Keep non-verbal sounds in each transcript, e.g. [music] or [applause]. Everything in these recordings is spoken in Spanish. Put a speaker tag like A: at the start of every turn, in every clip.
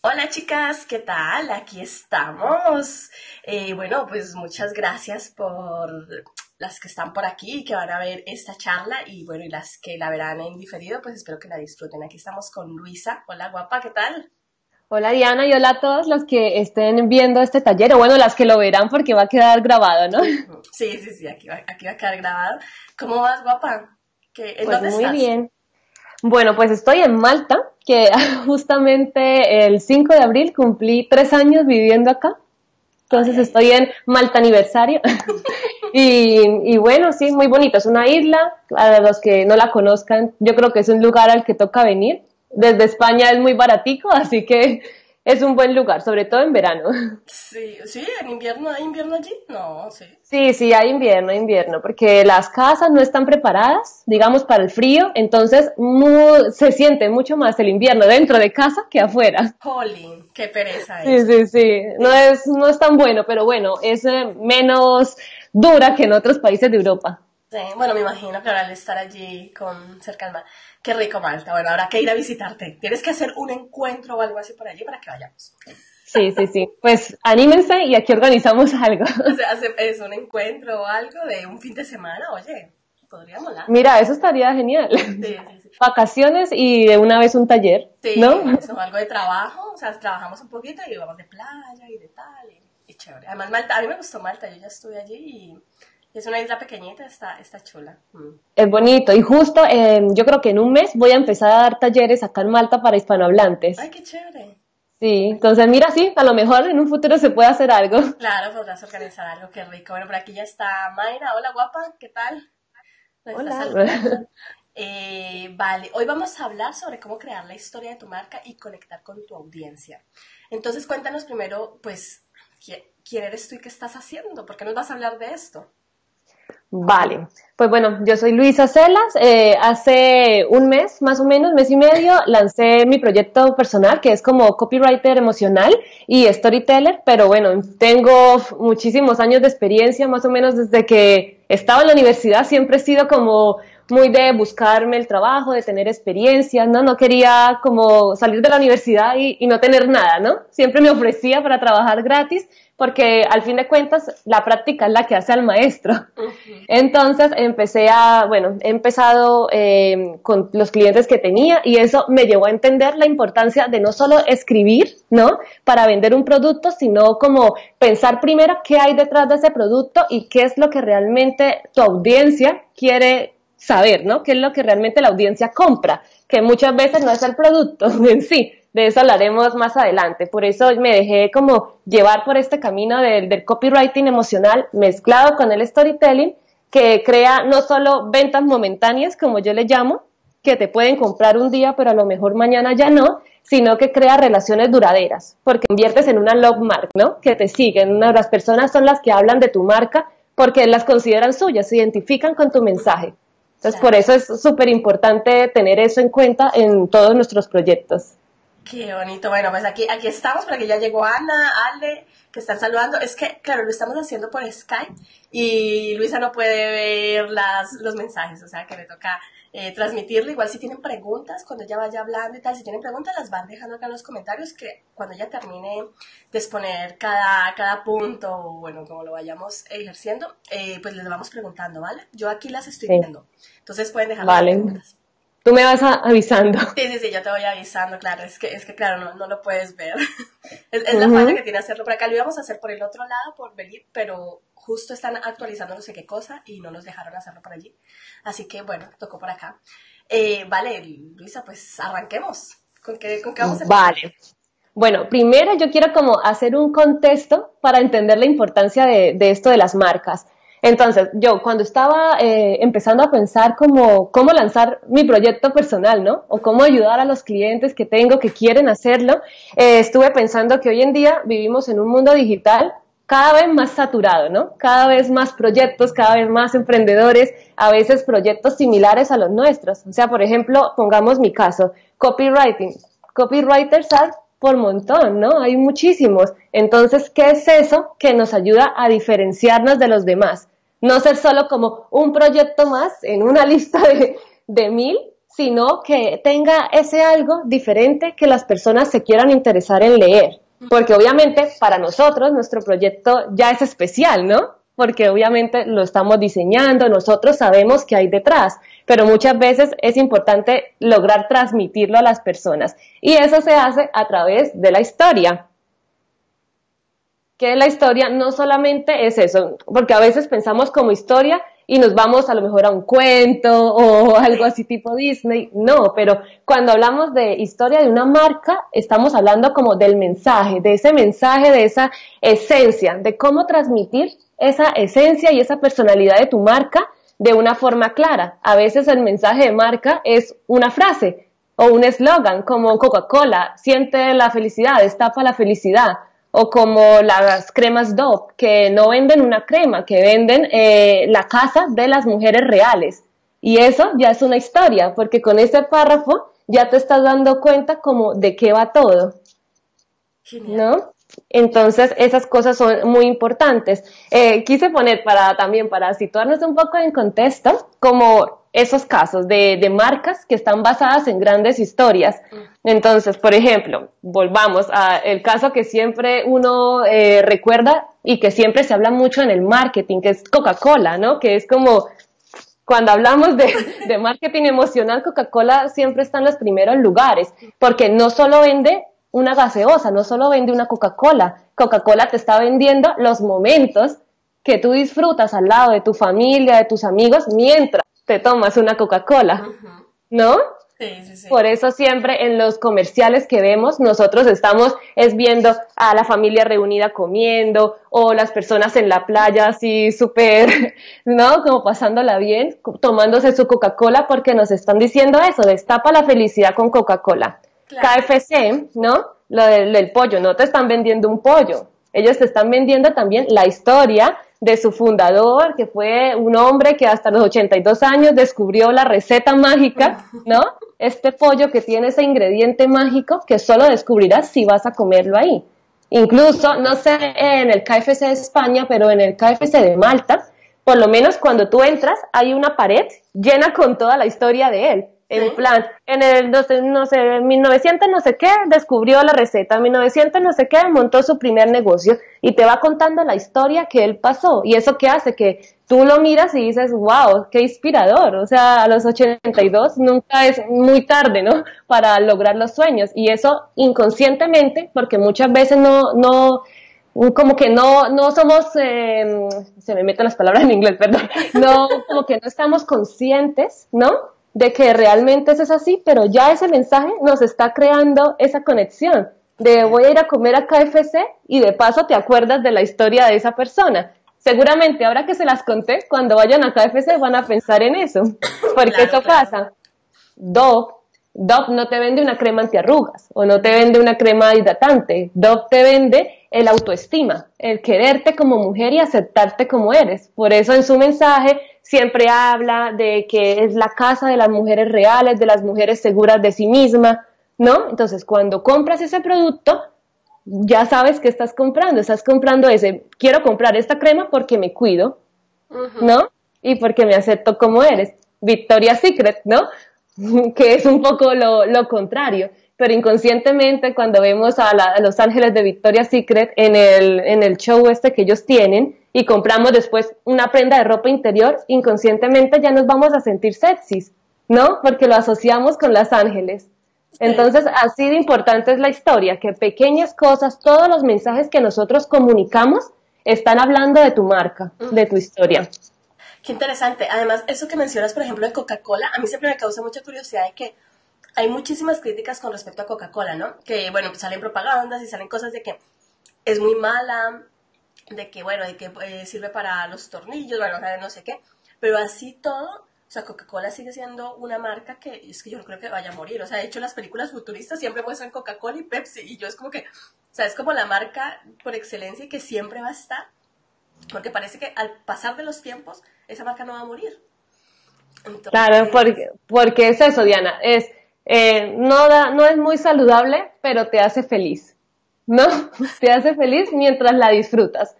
A: Hola chicas, ¿qué tal? Aquí estamos. Eh, bueno, pues muchas gracias por las que están por aquí y que van a ver esta charla y bueno, y las que la verán en diferido, pues espero que la disfruten. Aquí estamos con Luisa. Hola guapa, ¿qué tal?
B: Hola Diana y hola a todos los que estén viendo este taller, o bueno, las que lo verán porque va a quedar grabado, ¿no?
A: Sí, sí, sí, aquí va, aquí va a quedar grabado. ¿Cómo vas, guapa?
B: ¿En pues dónde muy bien. Bueno, pues estoy en Malta, que [laughs] justamente el 5 de abril cumplí tres años viviendo acá. Entonces estoy en Malta aniversario. [laughs] y, y, bueno, sí, muy bonito. Es una isla. A los que no la conozcan, yo creo que es un lugar al que toca venir desde España es muy baratico, así que es un buen lugar, sobre todo en verano. [laughs]
A: Sí, sí, en invierno, ¿hay invierno allí? No, sí.
B: Sí, sí, hay invierno, invierno, porque las casas no están preparadas, digamos, para el frío, entonces se siente mucho más el invierno dentro de casa que afuera.
A: Jolín, qué pereza
B: Sí, sí, sí, no es, no es tan bueno, pero bueno, es eh, menos dura que en otros países de Europa.
A: Sí, bueno, me imagino que ahora al estar allí con cerca al mar. Qué rico Malta. Bueno, habrá que ir a visitarte. Tienes que hacer un encuentro o algo así por allí para que vayamos.
B: Sí, sí, sí. Pues anímense y aquí organizamos [laughs] algo.
A: O sea, es un encuentro o algo de un fin de semana, oye, podría molar.
B: Mira, eso estaría genial. Sí, sí, sí. Vacaciones y de una vez un taller.
A: Sí,
B: ¿no?
A: eso, algo de trabajo. O sea, trabajamos un poquito y vamos de playa y de tal. Y, y chévere. Además, Malta, a mí me gustó Malta. Yo ya estuve allí y es una isla pequeñita, está, está chula. Mm.
B: Es bonito. Y justo em, yo creo que en un mes voy a empezar a dar talleres acá en Malta para hispanohablantes.
A: Ay, qué chévere.
B: Sí, entonces mira, sí, a lo mejor en un futuro se puede hacer algo. [laughs]
A: Claro, podrás organizar algo, qué rico. Bueno, por aquí ya está Mayra. Hola, guapa, ¿qué tal?
B: Hola. [laughs]
A: Eh, vale, hoy vamos a hablar sobre cómo crear la historia de tu marca y conectar con tu audiencia. Entonces, cuéntanos primero, pues, ¿quién eres tú y qué estás haciendo? ¿Por qué nos vas a hablar de esto?
B: Vale, pues bueno, yo soy Luisa Celas. Eh, hace un mes, más o menos, mes y medio, lancé mi proyecto personal, que es como copywriter emocional y storyteller, pero bueno, tengo muchísimos años de experiencia, más o menos desde que estaba en la universidad, siempre he sido como muy de buscarme el trabajo, de tener experiencia, ¿no? No quería como salir de la universidad y, y no tener nada, ¿no? Siempre me ofrecía para trabajar gratis porque al fin de cuentas la práctica es la que hace al maestro. Entonces empecé a, bueno, he empezado eh, con los clientes que tenía y eso me llevó a entender la importancia de no solo escribir, ¿no? Para vender un producto, sino como pensar primero qué hay detrás de ese producto y qué es lo que realmente tu audiencia quiere saber, ¿no? ¿Qué es lo que realmente la audiencia compra? Que muchas veces no es el producto [laughs] en sí, de eso hablaremos más adelante. Por eso me dejé como llevar por este camino del, copywriting emocional mezclado con el storytelling que crea no solo ventas momentáneas, como yo le llamo, que te pueden comprar un día, pero a lo mejor mañana ya no, sino que crea relaciones duraderas, porque inviertes en una love mark, ¿no? Que te siguen. Las personas son las que hablan de tu marca porque las consideran suyas, se identifican con tu mensaje. Entonces, por eso es súper importante tener eso en cuenta en todos nuestros proyectos.
A: Qué bonito. Bueno, pues aquí, aquí estamos porque ya llegó Ana, Ale, que están saludando. Es que, claro, lo estamos haciendo por Skype y Luisa no puede ver las, los mensajes, o sea que le toca eh, transmitirlo. Igual si tienen preguntas, cuando ella vaya hablando y tal, si tienen preguntas las van dejando acá en los comentarios que cuando ella termine de exponer cada, cada punto, o bueno, como lo vayamos ejerciendo, eh, pues les vamos preguntando, ¿vale? Yo aquí las estoy viendo. Entonces pueden dejar
B: vale. preguntas. Tú me vas avisando.
A: Sí, sí, sí, yo te voy avisando, claro. Es que, es que claro, no, no lo puedes ver. [laughs] es, la falla que tiene hacerlo por acá. Lo íbamos a hacer por el otro lado, por venir, pero justo están actualizando no sé qué cosa y no nos dejaron hacerlo por allí. Así que bueno, tocó por acá. Eh, vale, Luisa, pues arranquemos. ¿Con qué, con qué vamos a?
B: Vale. Bueno, primero yo quiero como hacer un contexto para entender la importancia de, esto de las marcas. Entonces, yo cuando estaba eh, empezando a pensar cómo, cómo lanzar mi proyecto personal, ¿no? O cómo ayudar a los clientes que tengo que quieren hacerlo, eh, estuve pensando que hoy en día vivimos en un mundo digital cada vez más saturado, ¿no? Cada vez más proyectos, cada vez más emprendedores, a veces proyectos similares a los nuestros. O sea, por ejemplo, pongamos mi caso, copywriting. Copywriters hay por montón, ¿no? Hay muchísimos. Entonces, ¿qué es eso que nos ayuda a diferenciarnos de los demás? No ser solo como un proyecto más en una [laughs] lista de, de mil, sino que tenga ese algo diferente que las personas se quieran interesar en leer. Porque obviamente para nosotros nuestro proyecto ya es especial, ¿no? Porque obviamente lo estamos diseñando, nosotros sabemos qué hay detrás, pero muchas veces es importante lograr transmitirlo a las personas. Y eso se hace a través de la historia que la historia no solamente es eso, porque a veces pensamos como historia y nos vamos a lo mejor a un cuento o [laughs] algo así tipo Disney. No, pero cuando hablamos de historia de una marca, estamos hablando como del mensaje, de ese mensaje, de esa esencia, de cómo transmitir esa esencia y esa personalidad de tu marca de una forma clara. A veces el mensaje de marca es una frase o un eslogan como Coca-Cola, siente la felicidad, destapa la felicidad o como las cremas Dove, que no venden una crema, que venden eh, la casa de las mujeres reales. Y eso ya es una historia, porque con ese párrafo ya te estás dando cuenta como de qué va todo. ¿No? Entonces, esas cosas son muy importantes. Eh, quise poner para también para situarnos un poco en contexto, como esos casos de, marcas que están basadas en grandes historias. Entonces, por ejemplo, volvamos al caso que siempre uno eh, recuerda y que siempre se habla mucho en el marketing, que es Coca-Cola, ¿no? Que es como cuando hablamos de, de marketing emocional, Coca-Cola siempre está en los primeros lugares, porque no solo vende una gaseosa, no solo vende una Coca-Cola, Coca-Cola te está vendiendo los momentos que tú disfrutas al lado de tu familia, de tus amigos, mientras te tomas una Coca-Cola, ¿no? Sí, sí, sí. Por eso siempre en los comerciales que vemos, nosotros estamos es viendo a la familia reunida comiendo o las personas en la playa así súper, [laughs] ¿no? Como pasándola bien, tomándose su Coca-Cola porque nos están diciendo eso, destapa la felicidad con Coca-Cola. KFC, ¿no? Lo del pollo, no te están vendiendo un pollo, ellos te están vendiendo también la historia de su fundador, que fue un hombre que hasta los 82 años descubrió la receta mágica, ¿no? Este pollo que tiene ese ingrediente mágico que solo descubrirás si vas a comerlo ahí. Incluso, no sé en el KFC de España, pero en el KFC de Malta, por lo menos cuando tú entras, hay una pared llena con toda la historia de él. En plan, en el, no sé, no sé, 1900 no sé qué, descubrió la receta, en 1900 no sé qué, montó su primer negocio y te va contando la historia que él pasó. Y eso que hace que tú lo miras y dices, wow, qué inspirador. O sea, a los 82 nunca es muy tarde, ¿no? Para lograr los sueños. Y eso inconscientemente, porque muchas veces no, no, como que no, no somos, eh, se me meten las palabras en inglés, perdón, [laughs] no, como que no estamos conscientes, ¿no? De que realmente eso es así, pero ya ese mensaje nos está creando esa conexión de voy a ir a comer a KFC y de paso te acuerdas de la historia de esa persona. Seguramente ahora que se las conté, cuando vayan a KFC van a pensar en eso, [laughs] porque eso pasa. Dove, Dove no te vende una crema antiarrugas o no te vende una crema hidratante. Dove te vende el autoestima, el quererte como mujer y aceptarte como eres. Por eso en su mensaje siempre habla de que es la casa de las mujeres reales, de las mujeres seguras de sí misma, ¿no? Entonces, cuando compras ese producto, ya sabes que estás comprando, estás comprando ese, quiero comprar esta crema porque me cuido, ¿no? Y porque me acepto como eres. Victoria's Secret, ¿no? [laughs] que es un poco lo, lo contrario pero inconscientemente cuando vemos a, Los Ángeles de Victoria's Secret en el, en el show este que ellos tienen y compramos después una prenda de ropa interior, inconscientemente ya nos vamos a sentir sexys, ¿no? Porque lo asociamos con Los Ángeles. Entonces, así de importante es la historia, que pequeñas cosas, todos los mensajes que nosotros comunicamos están hablando de tu marca, de tu historia.
A: Qué interesante. Además, eso que mencionas, por ejemplo, de Coca-Cola, a mí siempre me causa mucha curiosidad de que hay muchísimas críticas con respecto a Coca-Cola, ¿no? Que, bueno, pues salen propagandas y salen cosas de que es muy mala, de que, bueno, de que eh, sirve para los tornillos, bueno, no sé qué. Pero así todo, o sea, Coca-Cola sigue siendo una marca que es que yo no creo que vaya a morir. O sea, de hecho, las películas futuristas siempre muestran Coca-Cola y Pepsi. Y yo es como que, o sea, es como la marca por excelencia y que siempre va a estar. Porque parece que al pasar de los tiempos, esa marca no va a morir.
B: claro, porque, porque es eso, Diana. Es eh, no, da, no es muy saludable, pero te hace feliz, ¿no? [laughs] te hace feliz mientras la disfrutas.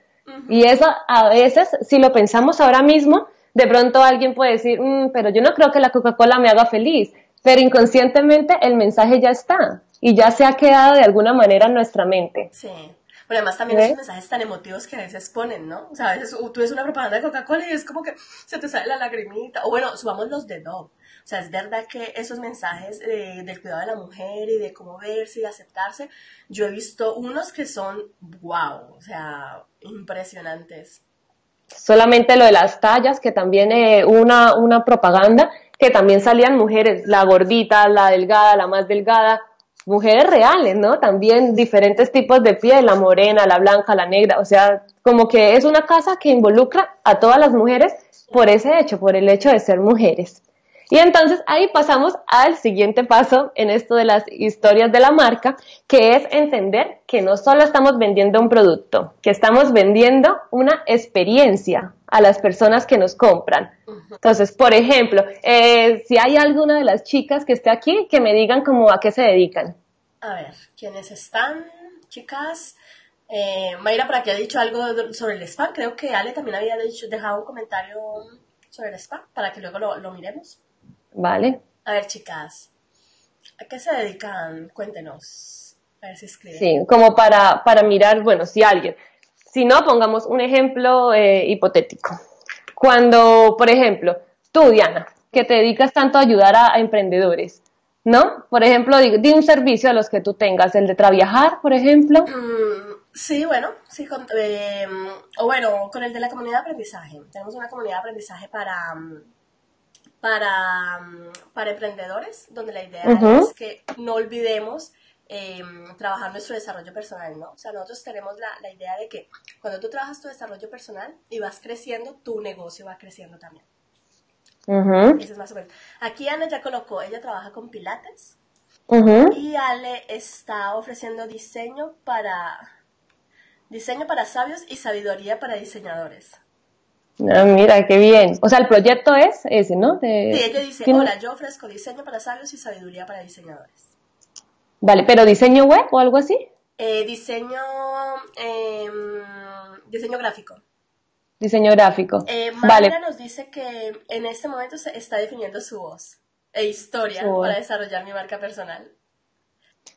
B: Y eso a veces, si lo pensamos ahora mismo, de pronto alguien puede decir, mm, pero yo no creo que la Coca-Cola me haga feliz, pero inconscientemente el mensaje ya está y ya se ha quedado de alguna manera en nuestra mente.
A: Sí. Pero además también esos mensajes tan emotivos que a veces ponen, ¿no? O sea, a veces tú ves una propaganda de Coca-Cola y es como que se te sale la lagrimita. O bueno, subamos los de Dove. O sea, es verdad que esos mensajes del cuidado de la mujer y de cómo verse y aceptarse, yo he visto unos que son wow, o sea, impresionantes.
B: Solamente lo de las tallas, que también eh, una, una propaganda, que también salían mujeres, la gordita, la delgada, la más delgada, mujeres reales, ¿no? También diferentes tipos de piel, la morena, la blanca, la negra, o sea, como que es una casa que involucra a todas las mujeres por ese hecho, por el hecho de ser mujeres. Y entonces ahí pasamos al siguiente paso en esto de las historias de la marca, que es entender que no solo estamos vendiendo un producto, que estamos vendiendo una experiencia a las personas que nos compran. Entonces, por ejemplo, eh, si hay alguna de las chicas que esté aquí, que me digan como a qué se dedican.
A: A ver, ¿quiénes están, chicas? Eh, Mayra por aquí ha dicho algo sobre el spa. Creo que Ale también había dicho, dejado un comentario sobre el spa para que luego lo miremos.
B: Vale.
A: A ver, chicas, ¿a qué se dedican? Cuéntenos. A ver si escriben.
B: Sí, como para, para mirar, bueno, si alguien. Si no, pongamos un ejemplo eh, hipotético. Cuando, por ejemplo, tú, Diana, que te dedicas tanto a ayudar a, emprendedores, ¿no? Por ejemplo, di, un servicio a los que tú tengas, el de trabajar, por ejemplo.
A: Mm, sí, bueno, sí, eh, o bueno, con el de la comunidad de aprendizaje. Tenemos una comunidad de aprendizaje para mm, para, mm, para emprendedores, donde la idea es que no olvidemos em, trabajar nuestro desarrollo personal, ¿no? O sea, nosotros tenemos la, la, idea de que cuando tú trabajas tu desarrollo personal y vas creciendo, tu negocio va creciendo también. Eso es más o menos. Aquí Ana ya colocó, ella trabaja con pilates y Ale está ofreciendo diseño para diseño para sabios y sabiduría para diseñadores.
B: Ah, mira, qué bien. O sea, el proyecto es ese, ¿no?
A: Sí, ella dice, hola, yo ofrezco diseño para sabios y sabiduría para diseñadores.
B: Vale, pero diseño web o algo así?
A: Eh, diseño, em, diseño gráfico.
B: Diseño gráfico.
A: Eh, vale. nos dice que en este momento se está definiendo su voz e historia para desarrollar mi marca personal.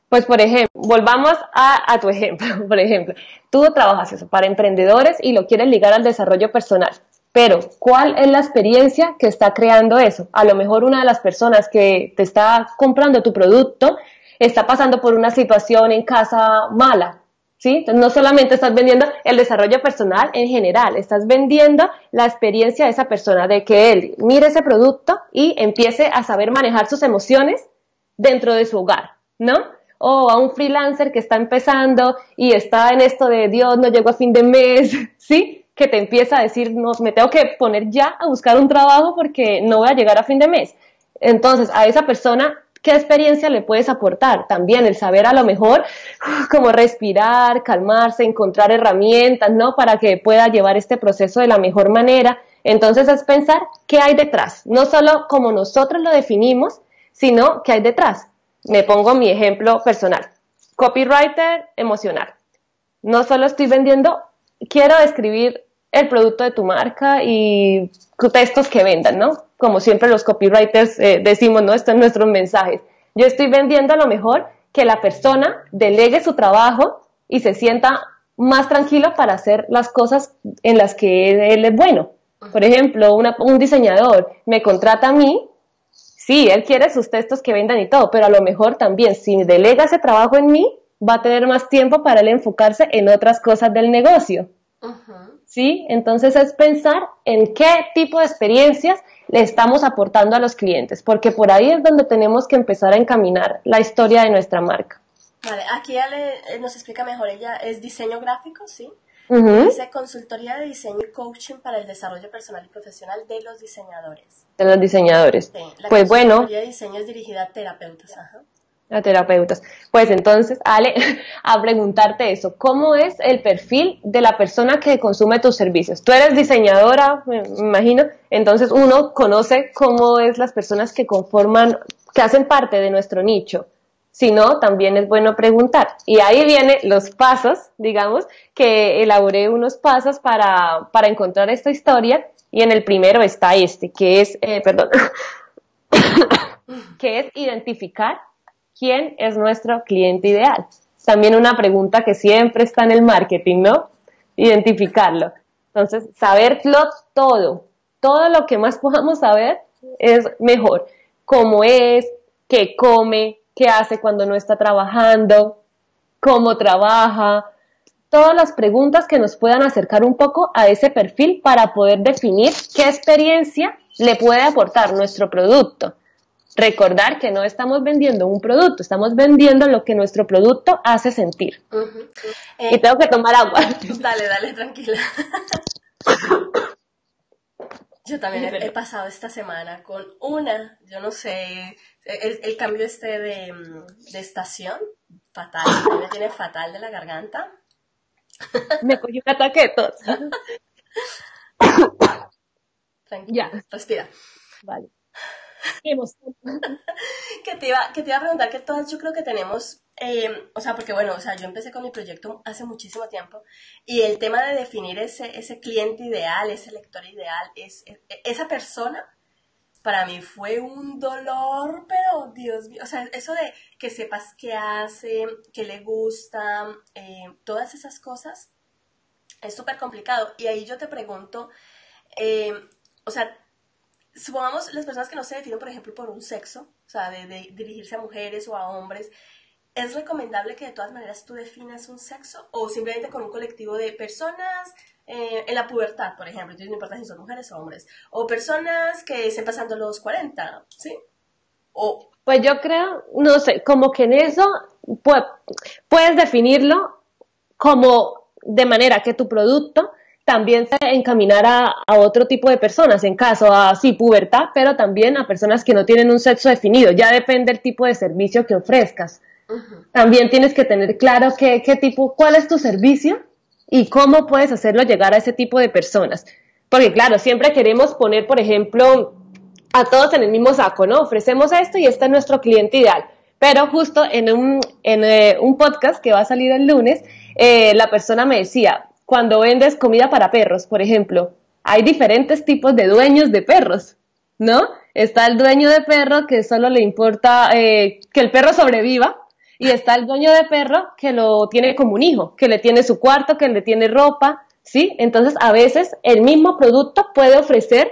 B: Pues, por ejemplo, volvamos a, a, tu ejemplo. [laughs] Por ejemplo, tú trabajas eso para emprendedores y lo quieres ligar al desarrollo personal. Pero, ¿cuál es la experiencia que está creando eso? A lo mejor una de las personas que te está comprando tu producto está pasando por una situación en casa mala, ¿sí? Entonces, no solamente estás vendiendo el desarrollo personal en general, estás vendiendo la experiencia de esa persona, de que él mire ese producto y empiece a saber manejar sus emociones dentro de su hogar, ¿no? O a un freelancer que está empezando y está en esto de Dios, no llego a fin de mes, [laughs] ¿sí? Que te empieza a decir, no, me tengo que poner ya a buscar un trabajo porque no voy a llegar a fin de mes. Entonces, a esa persona, ¿qué experiencia le puedes aportar? También el saber a lo mejor [laughs] cómo respirar, calmarse, encontrar herramientas, ¿no? Para que pueda llevar este proceso de la mejor manera. Entonces es pensar qué hay detrás, no solo como nosotros lo definimos, sino qué hay detrás. Me pongo mi ejemplo personal. Copywriter emocional. No solo estoy vendiendo, quiero escribir el producto de tu marca y textos que vendan, ¿no? Como siempre los copywriters eh, decimos, ¿no? Esto en nuestros mensajes. Yo estoy vendiendo a lo mejor que la persona delegue su trabajo y se sienta más tranquilo para hacer las cosas en las que él es bueno. Por ejemplo, un diseñador me contrata a mí, sí, él quiere sus textos que vendan y todo, pero a lo mejor también si delega ese trabajo en mí, va a tener más tiempo para él enfocarse en otras cosas del negocio. ¿Sí? Entonces es pensar en qué tipo de experiencias le estamos aportando a los clientes, porque por ahí es donde tenemos que empezar a encaminar la historia de nuestra marca.
A: Vale, aquí ya eh, nos explica mejor, ella es diseño gráfico, ¿sí? Dice consultoría de diseño y coaching para el desarrollo personal y profesional de los diseñadores.
B: De los diseñadores.
A: Sí,
B: la pues bueno.
A: de diseño es dirigida a terapeutas. Ajá
B: a terapeutas. Pues entonces, Ale, [laughs] a preguntarte eso, ¿cómo es el perfil de la persona que consume tus servicios? Tú eres diseñadora, me imagino, entonces uno conoce cómo es las personas que conforman, que hacen parte de nuestro nicho. Si no, también es bueno preguntar. Y ahí vienen los pasos, digamos, que elaboré unos pasos para, para encontrar esta historia. Y en el primero está este, que es, eh, perdón, [coughs] que es identificar quién es nuestro cliente ideal. También una pregunta que siempre está en el marketing, ¿no? Identificarlo. Entonces, saberlo todo, todo lo que más [laughs] podamos saber es mejor. Cómo es, qué come, qué hace cuando no está trabajando, cómo trabaja, todas las preguntas que nos puedan acercar un poco a ese perfil para poder definir qué experiencia le puede aportar nuestro producto. Recordar que no estamos vendiendo un producto, estamos vendiendo lo que nuestro producto hace sentir. y tengo que tomar agua.
A: Dale, dale, tranquila. Yo también he, pasado esta semana con una, yo no sé, el, cambio este de, de, estación, fatal, me tiene fatal de la garganta.
B: Me cogió un ataque de tos. [laughs] [laughs]
A: Tranquila, ya. respira.
B: Vale. [laughs]
A: que, te iba, que te iba a preguntar que todas yo creo que tenemos, eh, o sea, porque bueno, o sea, yo empecé con mi proyecto hace muchísimo tiempo y el tema de definir ese, ese cliente ideal, ese lector ideal, es, e, esa persona, para mí fue un dolor, pero Dios mío, o sea, eso de que sepas qué hace, qué le gusta, eh, todas esas cosas, es súper complicado. Y ahí yo te pregunto, eh, o sea, supongamos las personas que no se definen, por ejemplo, por un sexo, o sea, de, dirigirse a mujeres o a hombres, ¿es recomendable que de todas maneras tú definas un sexo o simplemente con un colectivo de personas eh, en la pubertad, por ejemplo, entonces no importa si son mujeres o hombres, o personas que estén pasando los 40, ¿sí?
B: O... Pues yo creo, no sé, como que en eso puedes definirlo como de manera que tu producto también se encaminará a otro tipo de personas, en caso a, sí, pubertad, pero también a personas que no tienen un sexo definido. Ya depende del tipo de servicio que ofrezcas. También tienes que tener claro qué, qué tipo, cuál es tu servicio y cómo puedes hacerlo llegar a ese tipo de personas. Porque claro, siempre queremos poner, por ejemplo, a todos en el mismo saco, ¿no? Ofrecemos esto y este es nuestro cliente ideal. Pero justo en un, en, eh, un podcast que va a salir el lunes, eh, la persona me decía, cuando vendes comida para perros, por ejemplo, hay diferentes tipos de dueños de perros, ¿no? Está el dueño de perro que solo le importa eh, que el perro sobreviva y está el dueño de perro que lo tiene como un hijo, que le tiene su cuarto, que le tiene ropa, ¿sí? Entonces, a veces el mismo producto puede ofrecer,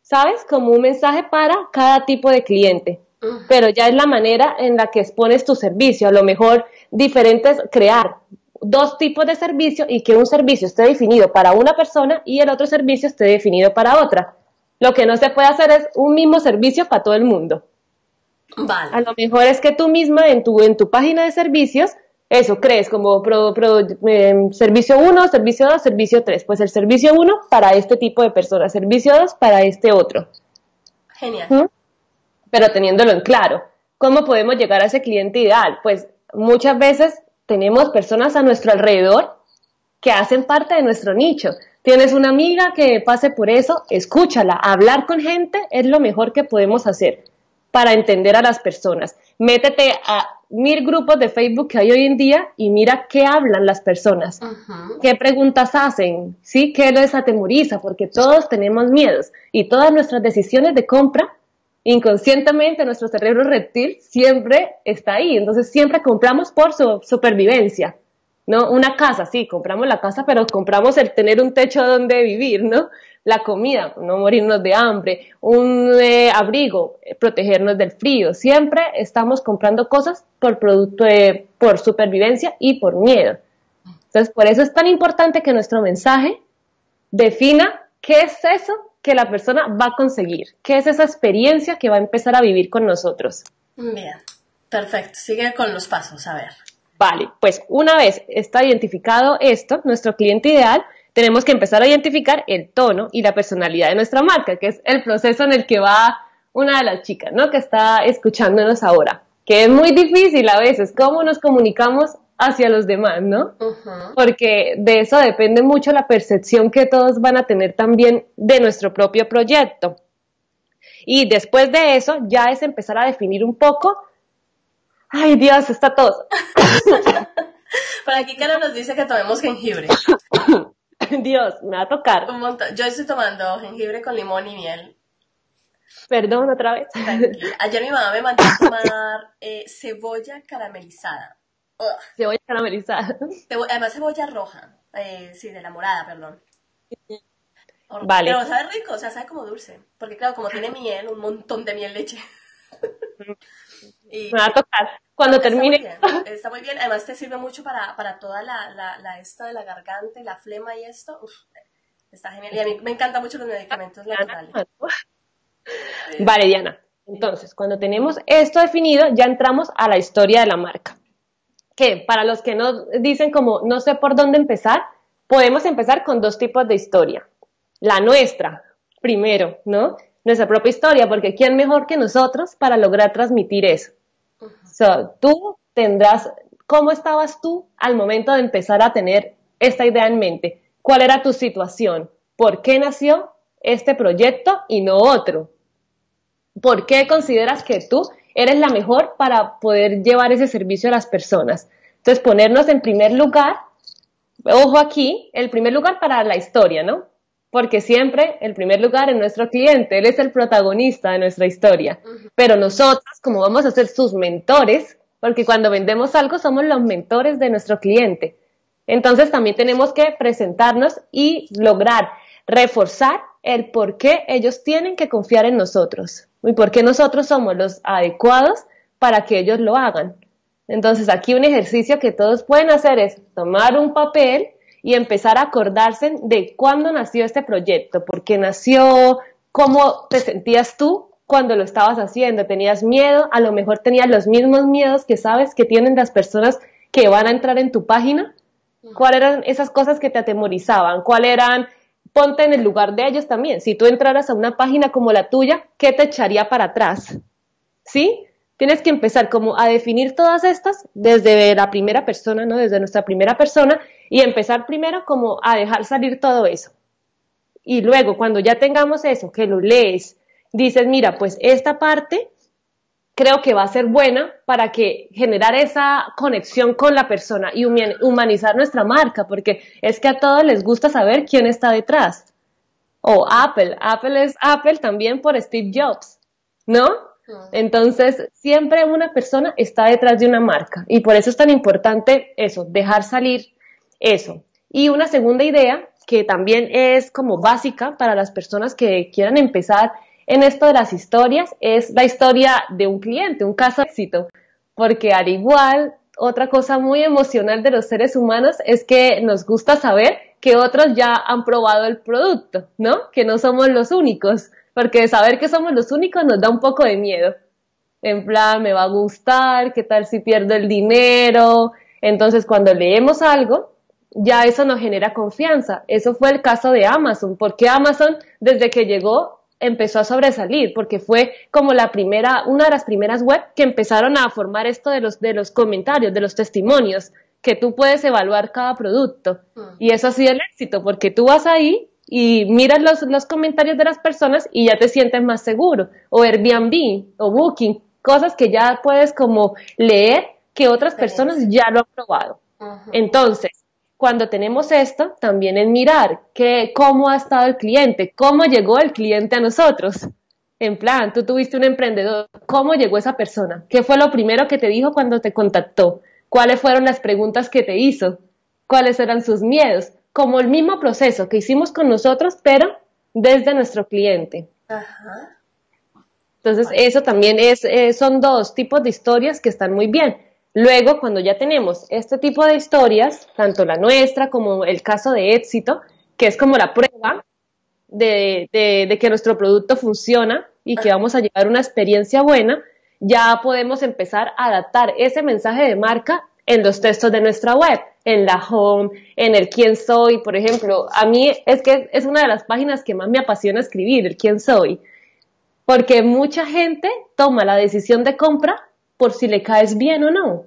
B: ¿sabes? Como un mensaje para cada tipo de cliente. Pero ya es la manera en la que expones tu servicio. A lo mejor diferentes, crear dos tipos de servicio y que un servicio esté definido para una persona y el otro servicio esté definido para otra. Lo que no se puede hacer es un mismo servicio para todo el mundo.
A: Vale.
B: A lo mejor es que tú misma en tu, en tu página de servicios, eso crees como em, servicio 1, servicio 2, servicio 3. Pues el servicio 1 para este tipo de personas, servicio 2 para este otro.
A: Genial. ¿Mm?
B: Pero teniéndolo en claro. ¿Cómo podemos llegar a ese cliente ideal? Pues muchas veces tenemos personas a nuestro alrededor que hacen parte de nuestro nicho. Tienes una amiga que pase por eso, escúchala. Hablar con gente es lo mejor que podemos hacer para entender a las personas. Métete a mil grupos de Facebook que hay hoy en día y mira qué hablan las personas, qué preguntas hacen, ¿sí? qué les atemoriza, porque todos tenemos miedos y todas nuestras decisiones de compra inconscientemente nuestro cerebro reptil siempre está ahí, entonces siempre compramos por su supervivencia, ¿no? Una casa, sí, compramos la casa, pero compramos el tener un techo donde vivir, ¿no? La comida, no morirnos de hambre, un eh, abrigo, eh, protegernos del frío, siempre estamos comprando cosas por producto de, por supervivencia y por miedo. Entonces, por eso es tan importante que nuestro mensaje defina qué es eso que la persona va a conseguir, qué es esa experiencia que va a empezar a vivir con nosotros.
A: Bien, perfecto. Sigue con los pasos, a ver.
B: Vale, pues una vez está identificado esto, nuestro cliente ideal, tenemos que empezar a identificar el tono y la personalidad de nuestra marca, que es el proceso en el que va una de las chicas, ¿no? Que está escuchándonos ahora, que es muy difícil a veces, cómo nos comunicamos hacia los demás, ¿no? Porque de eso depende mucho la percepción que todos van a tener también de nuestro propio proyecto. Y después de eso ya es empezar a definir un poco, ay Dios, está todo. [laughs]
A: Por aquí Caro nos dice que tomemos jengibre. [coughs]
B: Dios, me va a tocar.
A: Yo estoy tomando jengibre con limón y miel.
B: Perdón, otra vez.
A: Ayer mi mamá me mandó a tomar eh, cebolla caramelizada.
B: Cebolla caramelizada.
A: además, cebolla roja. Eh, sí, de la morada, perdón.
B: Vale.
A: Pero sabe rico, o sea, sabe como dulce. Porque claro, como tiene miel, un montón de miel leche. [laughs]
B: me va a tocar cuando termine.
A: está muy bien, además te sirve mucho para, para toda la, la, la, esta de la garganta y la flema y esto. Uf, está genial. Y a mí me encantan mucho los medicamentos naturales.
B: Vale, Diana. Entonces, cuando tenemos esto definido, ya entramos a la historia de la marca. Que para los que no dicen como no sé por dónde empezar, podemos empezar con dos tipos de historia. La nuestra, primero, ¿no? Nuestra propia historia, porque ¿quién mejor que nosotros para lograr transmitir eso? So, tú tendrás, ¿cómo estabas tú al momento de empezar a tener esta idea en mente? ¿Cuál era tu situación? ¿Por qué nació este proyecto y no otro? ¿Por qué consideras que tú eres la mejor para poder llevar ese servicio a las personas? Entonces, ponernos en primer lugar, ojo aquí, el primer lugar para la historia, ¿no? Porque siempre el primer lugar es nuestro cliente, él es el protagonista de nuestra historia. Pero nosotros, como vamos a ser sus mentores, porque cuando vendemos algo somos los mentores de nuestro cliente. Entonces también tenemos que presentarnos y lograr reforzar el por qué ellos tienen que confiar en nosotros y por qué nosotros somos los adecuados para que ellos lo hagan. Entonces aquí un ejercicio que todos pueden hacer es tomar un papel y empezar a acordarse de cuándo nació este proyecto, por qué nació, cómo te sentías tú cuando lo estabas haciendo, tenías miedo, a lo mejor tenías los mismos miedos que sabes que tienen las personas que van a entrar en tu página. ¿Cuáles eran esas cosas que te atemorizaban? ¿Cuáles eran ponte en el lugar de ellos también. Si tú entraras a una página como la tuya, ¿qué te echaría para atrás? ¿Sí? Tienes que empezar como a definir todas estas desde la primera persona, ¿no? Desde nuestra primera persona y empezar primero como a dejar salir todo eso. Y luego, cuando ya tengamos eso, que lo lees, dices, mira, pues esta parte creo que va a ser buena para que generar esa conexión con la persona y humanizar nuestra marca, porque es que a todos les gusta saber quién está detrás. O Apple, Apple es Apple también por Steve Jobs, ¿no? Entonces, siempre una persona está detrás de una marca y por eso es tan importante eso, dejar salir eso. Y una segunda idea que también es como básica para las personas que quieran empezar en esto de las historias es la historia de un cliente, un caso de éxito, porque al igual, otra cosa muy emocional de los seres humanos es que nos gusta saber que otros ya han probado el producto, ¿no? Que no somos los únicos, porque saber que somos los únicos nos da un poco de miedo. En plan, me va a gustar, qué tal si pierdo el dinero. Entonces, cuando leemos algo, ya eso nos genera confianza. Eso fue el caso de Amazon, porque Amazon, desde que llegó, empezó a sobresalir porque fue como la primera, una de las primeras web que empezaron a formar esto de los, de los comentarios, de los testimonios, que tú puedes evaluar cada producto. Mm. Y eso ha sido el éxito, porque tú vas ahí y miras los, los comentarios de las personas y ya te sientes más seguro. O Airbnb o Booking, cosas que ya puedes como leer que otras personas ya lo han probado. Entonces, cuando tenemos esto, también es mirar que, cómo ha estado el cliente, cómo llegó el cliente a nosotros. En plan, tú tuviste un emprendedor, ¿cómo llegó esa persona? ¿Qué fue lo primero que te dijo cuando te contactó? ¿Cuáles fueron las preguntas que te hizo? ¿Cuáles eran sus miedos? Como el mismo proceso que hicimos con nosotros, pero desde nuestro cliente. Entonces, eso también es, eh, son dos tipos de historias que están muy bien. Luego, cuando ya tenemos este tipo de historias, tanto la nuestra como el caso de éxito, que es como la prueba de, que nuestro producto funciona y que vamos a llevar una experiencia buena, ya podemos empezar a adaptar ese mensaje de marca en los textos de nuestra web, en la home, en el quién soy, por ejemplo. A mí es que es una de las páginas que más me apasiona escribir, el quién soy, porque mucha gente toma la decisión de compra por si le caes bien o no.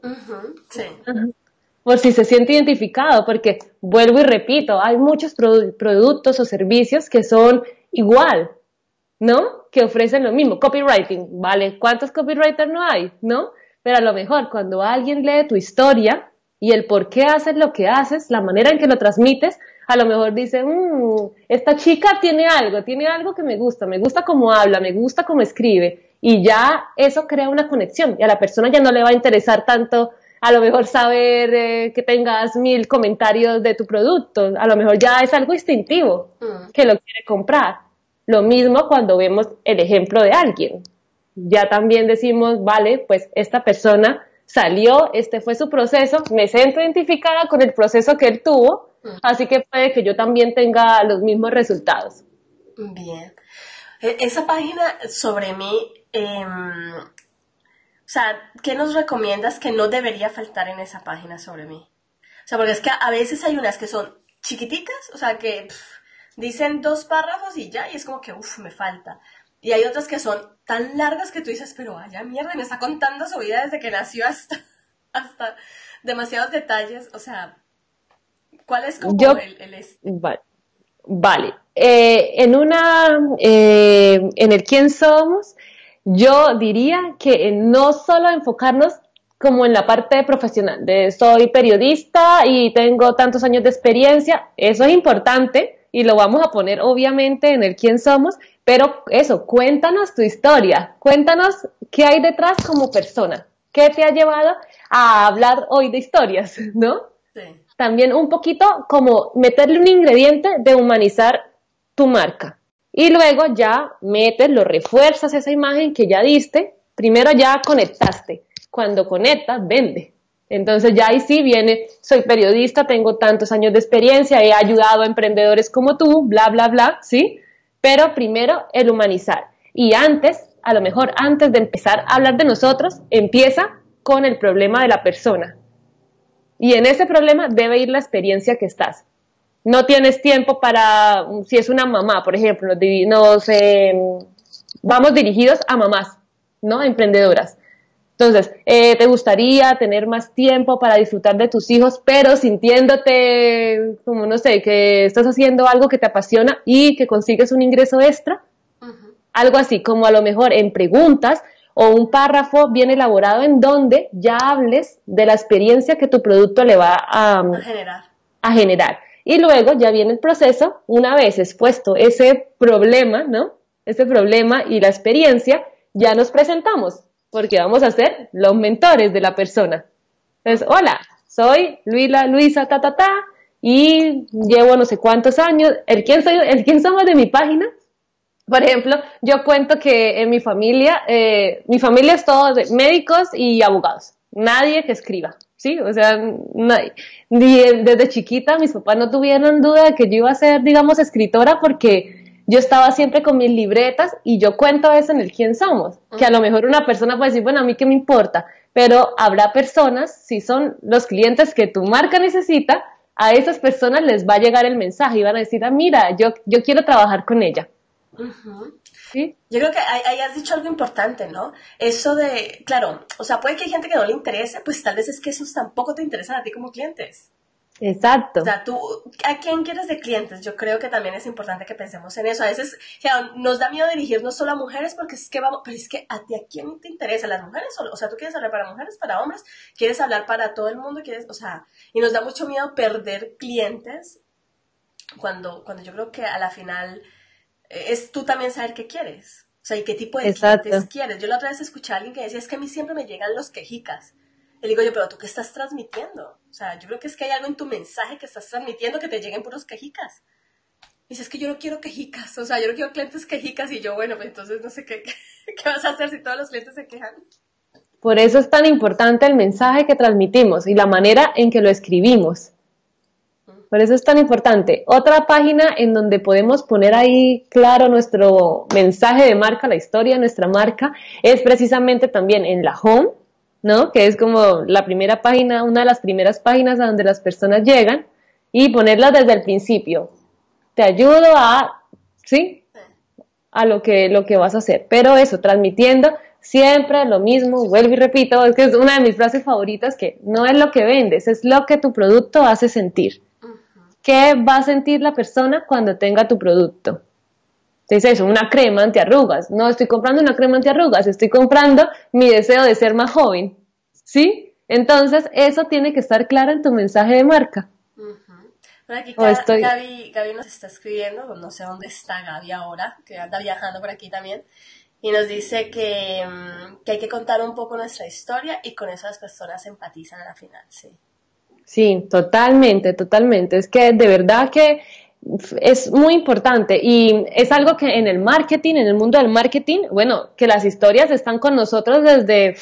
B: sí. Por si se siente identificado, porque vuelvo y repito, hay muchos productos o servicios que son igual, ¿no? Que ofrecen lo mismo. Copywriting, ¿vale? ¿Cuántos copywriters no hay? ¿No? Pero a lo mejor cuando alguien lee tu historia y el por qué haces lo que haces, la manera en que lo transmites, A lo mejor dice, mmm, esta chica tiene algo, tiene algo que me gusta, me gusta cómo habla, me gusta cómo escribe. Y ya eso crea una conexión y a la persona ya no le va a interesar tanto a lo mejor saber eh, que tengas mil comentarios de tu producto, a lo mejor ya es algo instintivo mm. que lo quiere comprar. Lo mismo cuando vemos el ejemplo de alguien. Ya también decimos, vale, pues esta persona salió, este fue su proceso, me siento identificada con el proceso que él tuvo, mm. así que puede que yo también tenga los mismos resultados.
A: Bien. E, esa página sobre mí, em, o sea, ¿qué nos recomiendas que no debería faltar en esa página sobre mí? O sea, porque es que a veces hay unas que son chiquiticas, o sea, que dicen dos párrafos y ya, y es como que, uff, me falta. Y hay otras que son tan largas que tú dices, pero vaya mierda, me está contando su vida desde que nació hasta, [laughs] hasta demasiados detalles. O sea, ¿cuál es como el, el
B: Vale. Eh, en una, eh, en el quién somos, yo diría que no solo enfocarnos como en la parte profesional, de soy periodista y tengo tantos años de experiencia, eso es importante y lo vamos a poner obviamente en el quién somos, pero eso, cuéntanos tu historia, cuéntanos qué hay detrás como persona, qué te ha llevado a hablar hoy de historias, [laughs] ¿no? Sí. También un poquito como meterle un ingrediente de humanizar tu marca. Y luego ya metes, lo refuerzas esa imagen que ya diste. Primero ya conectaste. Cuando conectas, vende. Entonces ya ahí sí viene, soy periodista, tengo tantos años de experiencia, he ayudado a emprendedores como tú, bla, bla, bla, ¿sí? Pero primero el humanizar. Y antes, a lo mejor antes de empezar a hablar de nosotros, empieza con el problema de la persona. Y en ese problema debe ir la experiencia que estás no tienes tiempo para, si es una mamá, por ejemplo, nos, vamos dirigidos a mamás, ¿no? Emprendedoras. Entonces, eh, te gustaría tener más tiempo para disfrutar de tus hijos, pero sintiéndote como, no sé, que estás haciendo algo que te apasiona y que consigues un ingreso extra. Algo así, como a lo mejor en preguntas o un párrafo bien elaborado en donde ya hables de la experiencia que tu producto le va a,
A: generar.
B: a generar. Y luego ya viene el proceso, una vez expuesto ese problema, ¿no? Ese problema y la experiencia, ya nos presentamos, porque vamos a ser los mentores de la persona. Entonces, hola, soy Luisa, ta, ta, ta, y llevo no sé cuántos años. ¿El quién, soy, el quién somos de mi página? Por ejemplo, yo cuento que en mi familia, eh, mi familia es todo de médicos y abogados, nadie que escriba. ¿sí? O sea, desde chiquita mis papás no tuvieron duda de que yo iba a ser, digamos, escritora porque yo estaba siempre con mis libretas y yo cuento eso en el quién somos, que a lo mejor una persona puede decir, bueno, a mí qué me importa, pero habrá personas, si son los clientes que tu marca necesita, a esas personas les va a llegar el mensaje y van a decir, ah, mira, yo, yo quiero trabajar con ella.
A: Yo creo que ahí has dicho algo importante, ¿no? Eso de, claro, o sea, puede que hay gente que no le interese, pues tal vez es que esos tampoco te interesan a ti como clientes.
B: Exacto.
A: O sea, tú, ¿a quién quieres de clientes? Yo creo que también es importante que pensemos en eso. A veces nos da miedo dirigirnos solo a mujeres porque es que vamos, pero es que a ti, ¿a quién te interesa? ¿Las mujeres? O, sea, tú quieres hablar para mujeres, para hombres, quieres hablar para todo el mundo, quieres, o sea, y nos da mucho miedo perder clientes cuando, cuando yo creo que a la final es tú también saber qué quieres. O sea, y qué tipo de clientes quieres. Yo la otra vez escuché a alguien que decía, es que a mí siempre me llegan los quejicas. Le digo yo, pero tú qué estás transmitiendo? O sea, yo creo que es que hay algo en tu mensaje que estás transmitiendo que te lleguen puros quejicas. Y dices, es que yo no quiero quejicas, o sea, yo no quiero clientes quejicas y yo, bueno, pues entonces no sé qué, qué [laughs] vas a hacer si todos los clientes se quejan.
B: Por eso es tan importante el mensaje que transmitimos y la manera en que lo escribimos. Por eso es tan importante. Otra página en donde podemos poner ahí claro nuestro mensaje de marca, la historia de nuestra marca, es precisamente también en la home, ¿no? Que es como la primera página, una de las primeras páginas a donde las personas llegan y ponerla desde el principio. Te ayudo a, ¿sí? A lo que, lo que vas a hacer. Pero eso, transmitiendo siempre lo mismo, vuelvo y repito, es que es una de mis frases favoritas que no es lo que vendes, es lo que tu producto hace sentir. ¿Qué va a sentir la persona cuando tenga tu producto? Entonces eso, una crema antiarrugas. No estoy comprando una crema antiarrugas, estoy comprando mi deseo de ser más joven. ¿Sí? Entonces eso tiene que estar claro en tu mensaje de marca.
A: Por aquí Gaby, Gaby, nos está escribiendo, no sé dónde está Gaby ahora, que anda viajando por aquí también, y nos dice que, mm, que hay que contar un poco nuestra historia y con eso las personas empatizan a la final, sí.
B: Sí, totalmente, totalmente. Es que de verdad que es muy importante y es algo que en el marketing, en el mundo del marketing, bueno, que las historias están con nosotros desde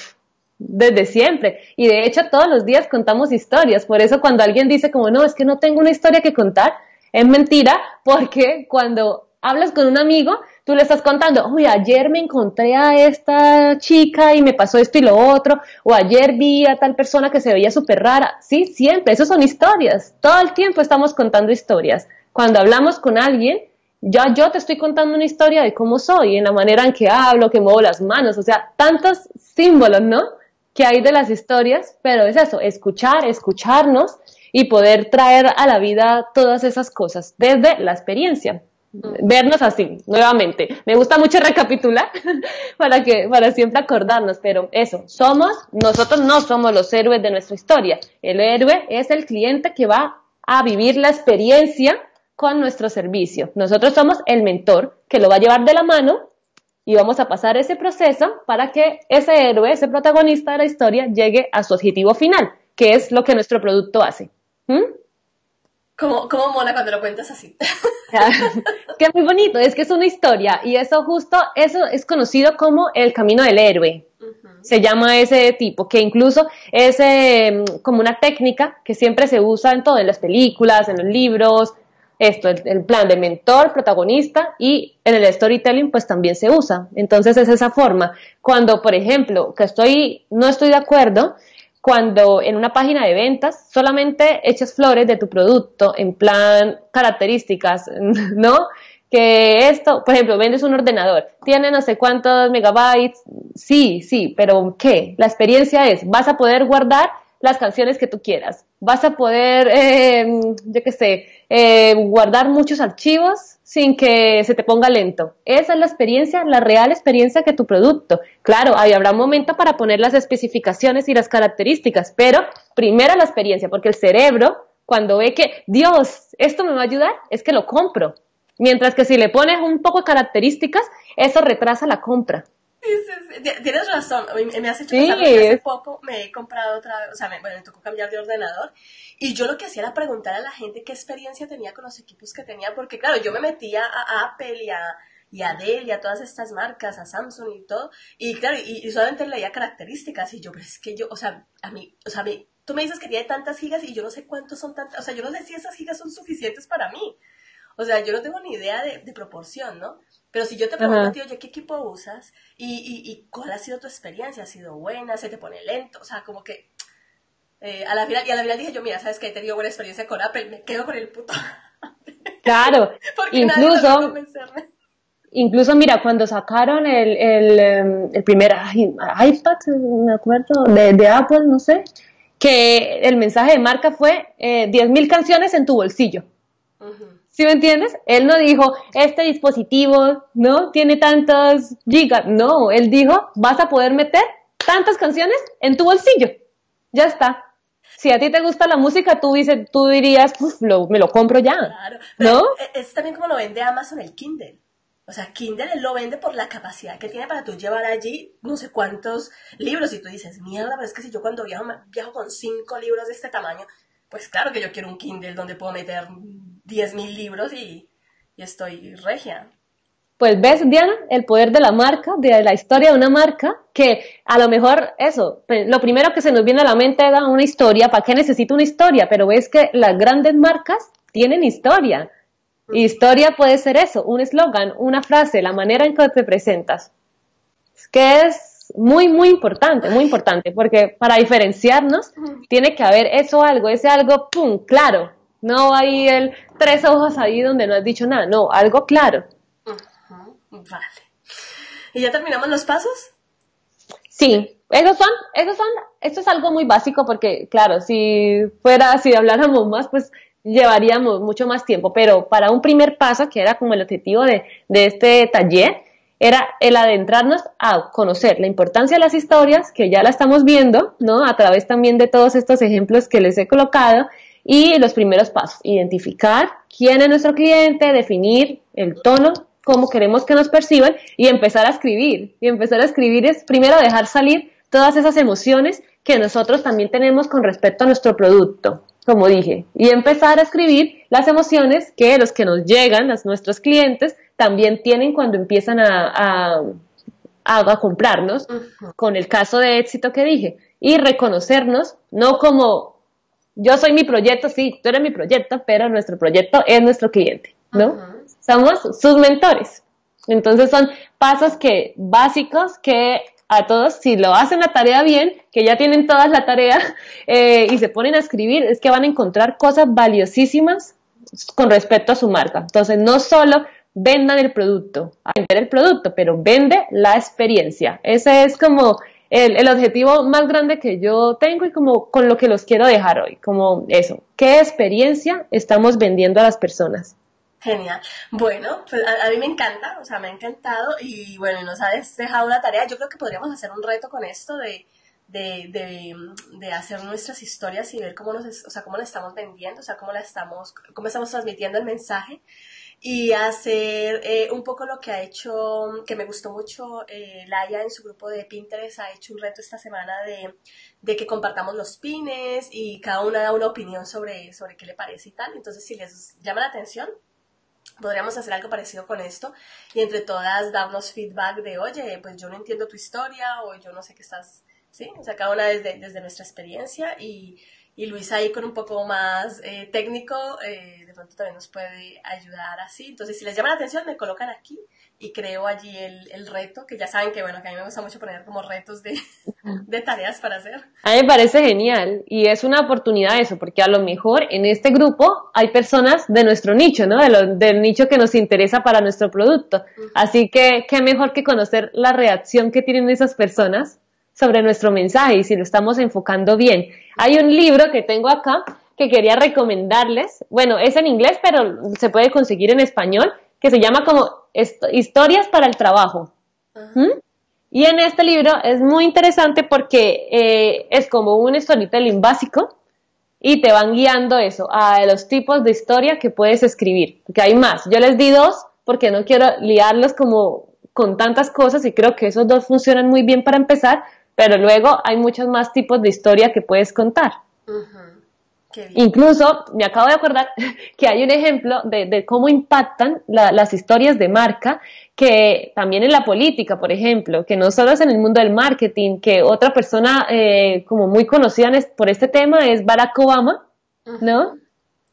B: desde siempre. Y de hecho todos los días contamos historias. Por eso cuando alguien dice como, no, es que no tengo una historia que contar, es mentira, porque cuando hablas con un amigo, tú le estás contando, uy, ayer me encontré a esta chica y me pasó esto y lo otro, o ayer vi a tal persona que se veía súper rara. Sí, siempre, eso son historias. Todo el tiempo estamos contando historias. Cuando hablamos con alguien, ya yo te estoy contando una historia de cómo soy, en la manera en que hablo, que muevo las manos, o sea, tantos símbolos, ¿no? Que hay de las historias, pero es eso, escuchar, escucharnos y poder traer a la vida todas esas cosas desde la experiencia. Vernos así, nuevamente. Me gusta mucho recapitular [laughs] para que, para siempre acordarnos, pero eso, somos, nosotros no somos los héroes de nuestra historia. El héroe es el cliente que va a vivir la experiencia con nuestro servicio. Nosotros somos el mentor que lo va a llevar de la mano y vamos a pasar ese proceso para que ese héroe, ese protagonista de la historia, llegue a su objetivo final, que es lo que nuestro producto hace. ¿Mm?
A: ¿Cómo, mola cuando lo cuentas así? [laughs]
B: que muy bonito, es que es una historia y eso justo, eso es conocido como el camino del héroe. Se llama ese tipo, que incluso es em, como una técnica que siempre se usa en todo, en las películas, en los libros, esto, el, plan de mentor, protagonista y en el storytelling pues también se usa. Entonces es esa forma. Cuando, por ejemplo, que estoy, no estoy de acuerdo, cuando en una página de ventas solamente echas flores de tu producto en plan características, [laughs] ¿no? Que esto, por ejemplo, vendes un ordenador, tiene no sé cuántos megabytes, sí, sí, pero ¿qué? La experiencia es, vas a poder guardar las canciones que tú quieras. Vas a poder, eh, yo qué sé, eh, guardar muchos archivos sin que se te ponga lento. Esa es la experiencia, la real experiencia que tu producto. Claro, ahí habrá un momento para poner las especificaciones y las características, pero primero la experiencia, porque el cerebro, cuando ve que, Dios, esto me va a ayudar, es que lo compro. Mientras que si le pones un poco de características, eso retrasa la compra.
A: Tienes razón, me has hecho pensar que hace poco me he comprado otra vez, o sea, me, bueno, me tocó cambiar de ordenador. Y yo lo que hacía era preguntar a la gente qué experiencia tenía con los equipos que tenía, porque claro, yo me metía a Apple y a, y a Dell y a todas estas marcas, a Samsung y todo, y claro, y, solamente leía características. Y yo, pero es que yo, o sea, a mí, o sea, tú me dices que tiene tantas gigas y yo no sé cuántos son tantas, o sea, yo no sé si esas gigas son suficientes para mí. O sea, yo no tengo ni idea de, de proporción, ¿no? Pero si yo te pregunto, tío, ¿qué equipo usas? Y, y, ¿Y cuál ha sido tu experiencia? ¿Ha sido buena? ¿Se te pone lento? O sea, como que... Eh, a la final, y a la final dije yo, mira, ¿sabes que He tenido buena experiencia con Apple, me quedo con el puto
B: Claro, [laughs] incluso... Incluso, mira, cuando sacaron el, el, em, el primer iPad, me acuerdo, de, de, Apple, no sé, que el mensaje de marca fue eh, 10.000 canciones en tu bolsillo. ¿Sí me entiendes? Él no dijo, este dispositivo, ¿no? Tiene tantos gigas. No, él dijo, vas a poder meter tantas canciones en tu bolsillo. Ya está. Si a ti te gusta la música, tú, dices, tú dirías, me lo compro ya. Claro, ¿no?
A: Es también como lo vende Amazon el Kindle. O sea, Kindle él lo vende por la capacidad que tiene para tú llevar allí no sé cuántos libros. Y tú dices, mierda, pero es que si yo cuando viajo, viajo con cinco libros de este tamaño, pues claro que yo quiero un Kindle donde puedo meter 10.000 libros y, estoy regia.
B: Pues ves, Diana, el poder de la marca, de la historia de una marca, que a lo mejor eso, lo primero que se nos viene a la mente es una historia, ¿para qué necesito una historia? Pero ves que las grandes marcas tienen historia. Historia puede ser eso, un eslogan, una frase, la manera en que te presentas. Es que es muy, muy importante, muy importante, porque para diferenciarnos tiene que haber eso algo, ese algo, pum, claro, no hay el tres ojos ahí donde no has dicho nada, no, algo claro.
A: Vale. ¿Y ya terminamos los pasos?
B: Sí, esos son, esos son, esto es algo muy básico porque, claro, si fuera, si habláramos más, pues llevaríamos mucho más tiempo, pero para un primer paso, que era como el objetivo de, de este taller, era el adentrarnos a conocer la importancia de las historias, que ya la estamos viendo, ¿no? A través también de todos estos ejemplos que les he colocado, Y los primeros pasos, identificar quién es nuestro cliente, definir el tono, cómo queremos que nos perciban y empezar a escribir. Y empezar a escribir es primero dejar salir todas esas emociones que nosotros también tenemos con respecto a nuestro producto, como dije, y empezar a escribir las emociones que los que nos llegan, a nuestros clientes, también tienen cuando empiezan a, a, comprarnos, con el caso de éxito que dije, y reconocernos, no como yo soy mi proyecto, sí, tú eres mi proyecto, pero nuestro proyecto es nuestro cliente, ¿no? Somos sus mentores. Entonces son pasos que básicos que a todos, si lo hacen la tarea bien, que ya tienen todas la tarea [laughs] eh, y se ponen a escribir, es que van a encontrar cosas valiosísimas con respecto a su marca. Entonces, no solo vendan el producto, vender el producto, pero vende la experiencia. Ese es como el, el, objetivo más grande que yo tengo y como con lo que los quiero dejar hoy, como eso, ¿qué experiencia estamos vendiendo a las personas?
A: Genial. Bueno, pues a, mí me encanta, o sea, me ha encantado y bueno, nos ha dejado una tarea. Yo creo que podríamos hacer un reto con esto de, de, de, de, hacer nuestras historias y ver cómo nos, o sea, cómo la estamos vendiendo, o sea, cómo la estamos, cómo estamos transmitiendo el mensaje y hacer eh, un poco lo que ha hecho, que me gustó mucho, eh, Laia en su grupo de Pinterest ha hecho un reto esta semana de, de, que compartamos los pines y cada una da una opinión sobre, sobre qué le parece y tal. Entonces, si les llama la atención, podríamos hacer algo parecido con esto y entre todas darnos feedback de, oye, pues yo no entiendo tu historia o yo no sé qué estás, ¿sí? O sea, cada una desde, desde nuestra experiencia y, y Luis ahí con un poco más eh, técnico, eh, de pronto también nos puede ayudar así. Entonces, si les llama la atención, me colocan aquí y creo allí el, el, reto, que ya saben que, bueno, que a mí me gusta mucho poner como retos de, de, tareas para hacer.
B: A mí me parece genial y es una oportunidad eso, porque a lo mejor en este grupo hay personas de nuestro nicho, ¿no? De lo, del nicho que nos interesa para nuestro producto. Así que, qué mejor que conocer la reacción que tienen esas personas sobre nuestro mensaje y si lo estamos enfocando bien. Hay un libro que tengo acá que quería recomendarles. Bueno, es en inglés, pero se puede conseguir en español, que se llama como Historias para el Trabajo. ¿Mm? Y en este libro es muy interesante porque eh, es como un storytelling básico y te van guiando eso, a los tipos de historia que puedes escribir, porque hay más. Yo les di dos porque no quiero liarlos como con tantas cosas y creo que esos dos funcionan muy bien para empezar, pero luego hay muchos más tipos de historia que puedes contar. Incluso me acabo de acordar [laughs] que hay un ejemplo de, cómo impactan las historias de marca, que también en la política, por ejemplo, que no solo es en el mundo del marketing, que otra persona eh, como muy conocida por este tema es Barack Obama, ¿no?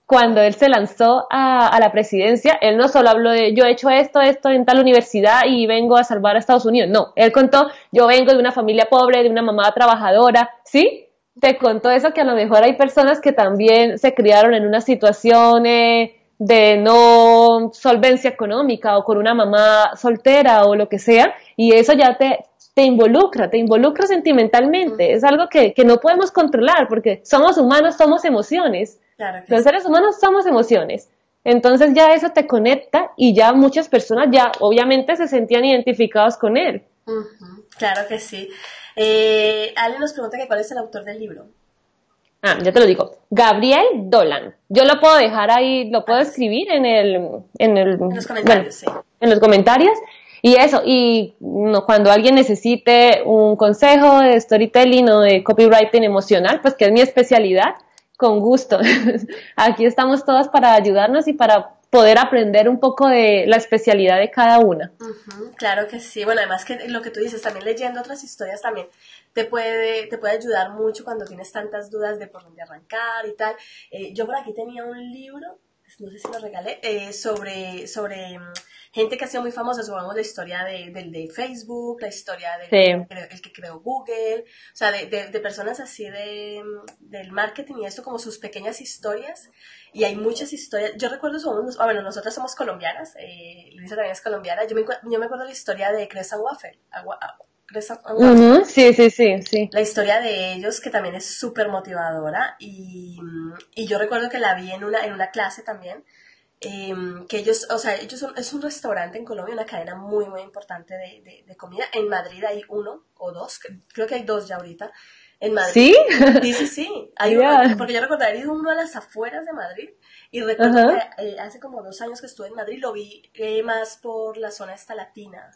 B: Cuando él se lanzó a, a, la presidencia, él no solo habló de yo he hecho esto, esto en tal universidad y vengo a salvar a Estados Unidos, no, él contó yo vengo de una familia pobre, de una mamá trabajadora, ¿sí? te contó eso que a lo mejor hay personas que también se criaron en una situación eh, de no solvencia económica o con una mamá soltera o lo que sea, y eso ya te, te involucra, te involucra sentimentalmente. Es algo que, que, no podemos controlar porque somos humanos, somos emociones. Los seres humanos somos emociones. Entonces ya eso te conecta y ya muchas personas ya obviamente se sentían identificados con él.
A: Claro que sí. Eh, Ale nos pregunta que cuál es el autor del libro.
B: Ah, ya te lo digo. Gabriel Dolan. Yo lo puedo dejar ahí, lo puedo escribir en el... En, el,
A: en los comentarios, sí.
B: En los comentarios. Y eso, y no, cuando alguien necesite un consejo de storytelling o de copywriting emocional, pues que es mi especialidad, con gusto. [laughs] Aquí estamos todas para ayudarnos y para poder aprender un poco de la especialidad de cada una.
A: claro que sí, bueno, además que lo que tú dices, también leyendo otras historias también te puede, te puede ayudar mucho cuando tienes tantas dudas de por dónde arrancar y tal. Eh, yo por aquí tenía un libro, no sé si lo regalé, eh, sobre, sobre mm, gente que ha sido muy famosa, supongamos la historia de, del de Facebook, la historia del el que creó Google, o sea, de, de, personas así de, mm, del marketing y esto como sus pequeñas historias y hay muchas historias. Yo recuerdo, somos, ah, bueno, nosotras somos colombianas, eh, Luisa también es colombiana. Yo me, yo me acuerdo la historia de Cresa Waffle. Agua,
B: Sí, sí, sí, sí.
A: La historia de ellos, que también es súper motivadora. Y, y, yo recuerdo que la vi en una, en una clase también. Em, que ellos, o sea, ellos son, es un restaurante en Colombia, una cadena muy, muy importante de, de, de comida. En Madrid hay uno o dos, creo que hay dos ya ahorita En Madrid.
B: ¿Sí?
A: Sí, sí, sí. Hay [laughs] uno, porque yo recuerdo haber ido uno a las afueras de Madrid y recuerdo que eh, hace como dos años que estuve en Madrid lo vi eh, más por la zona esta latina.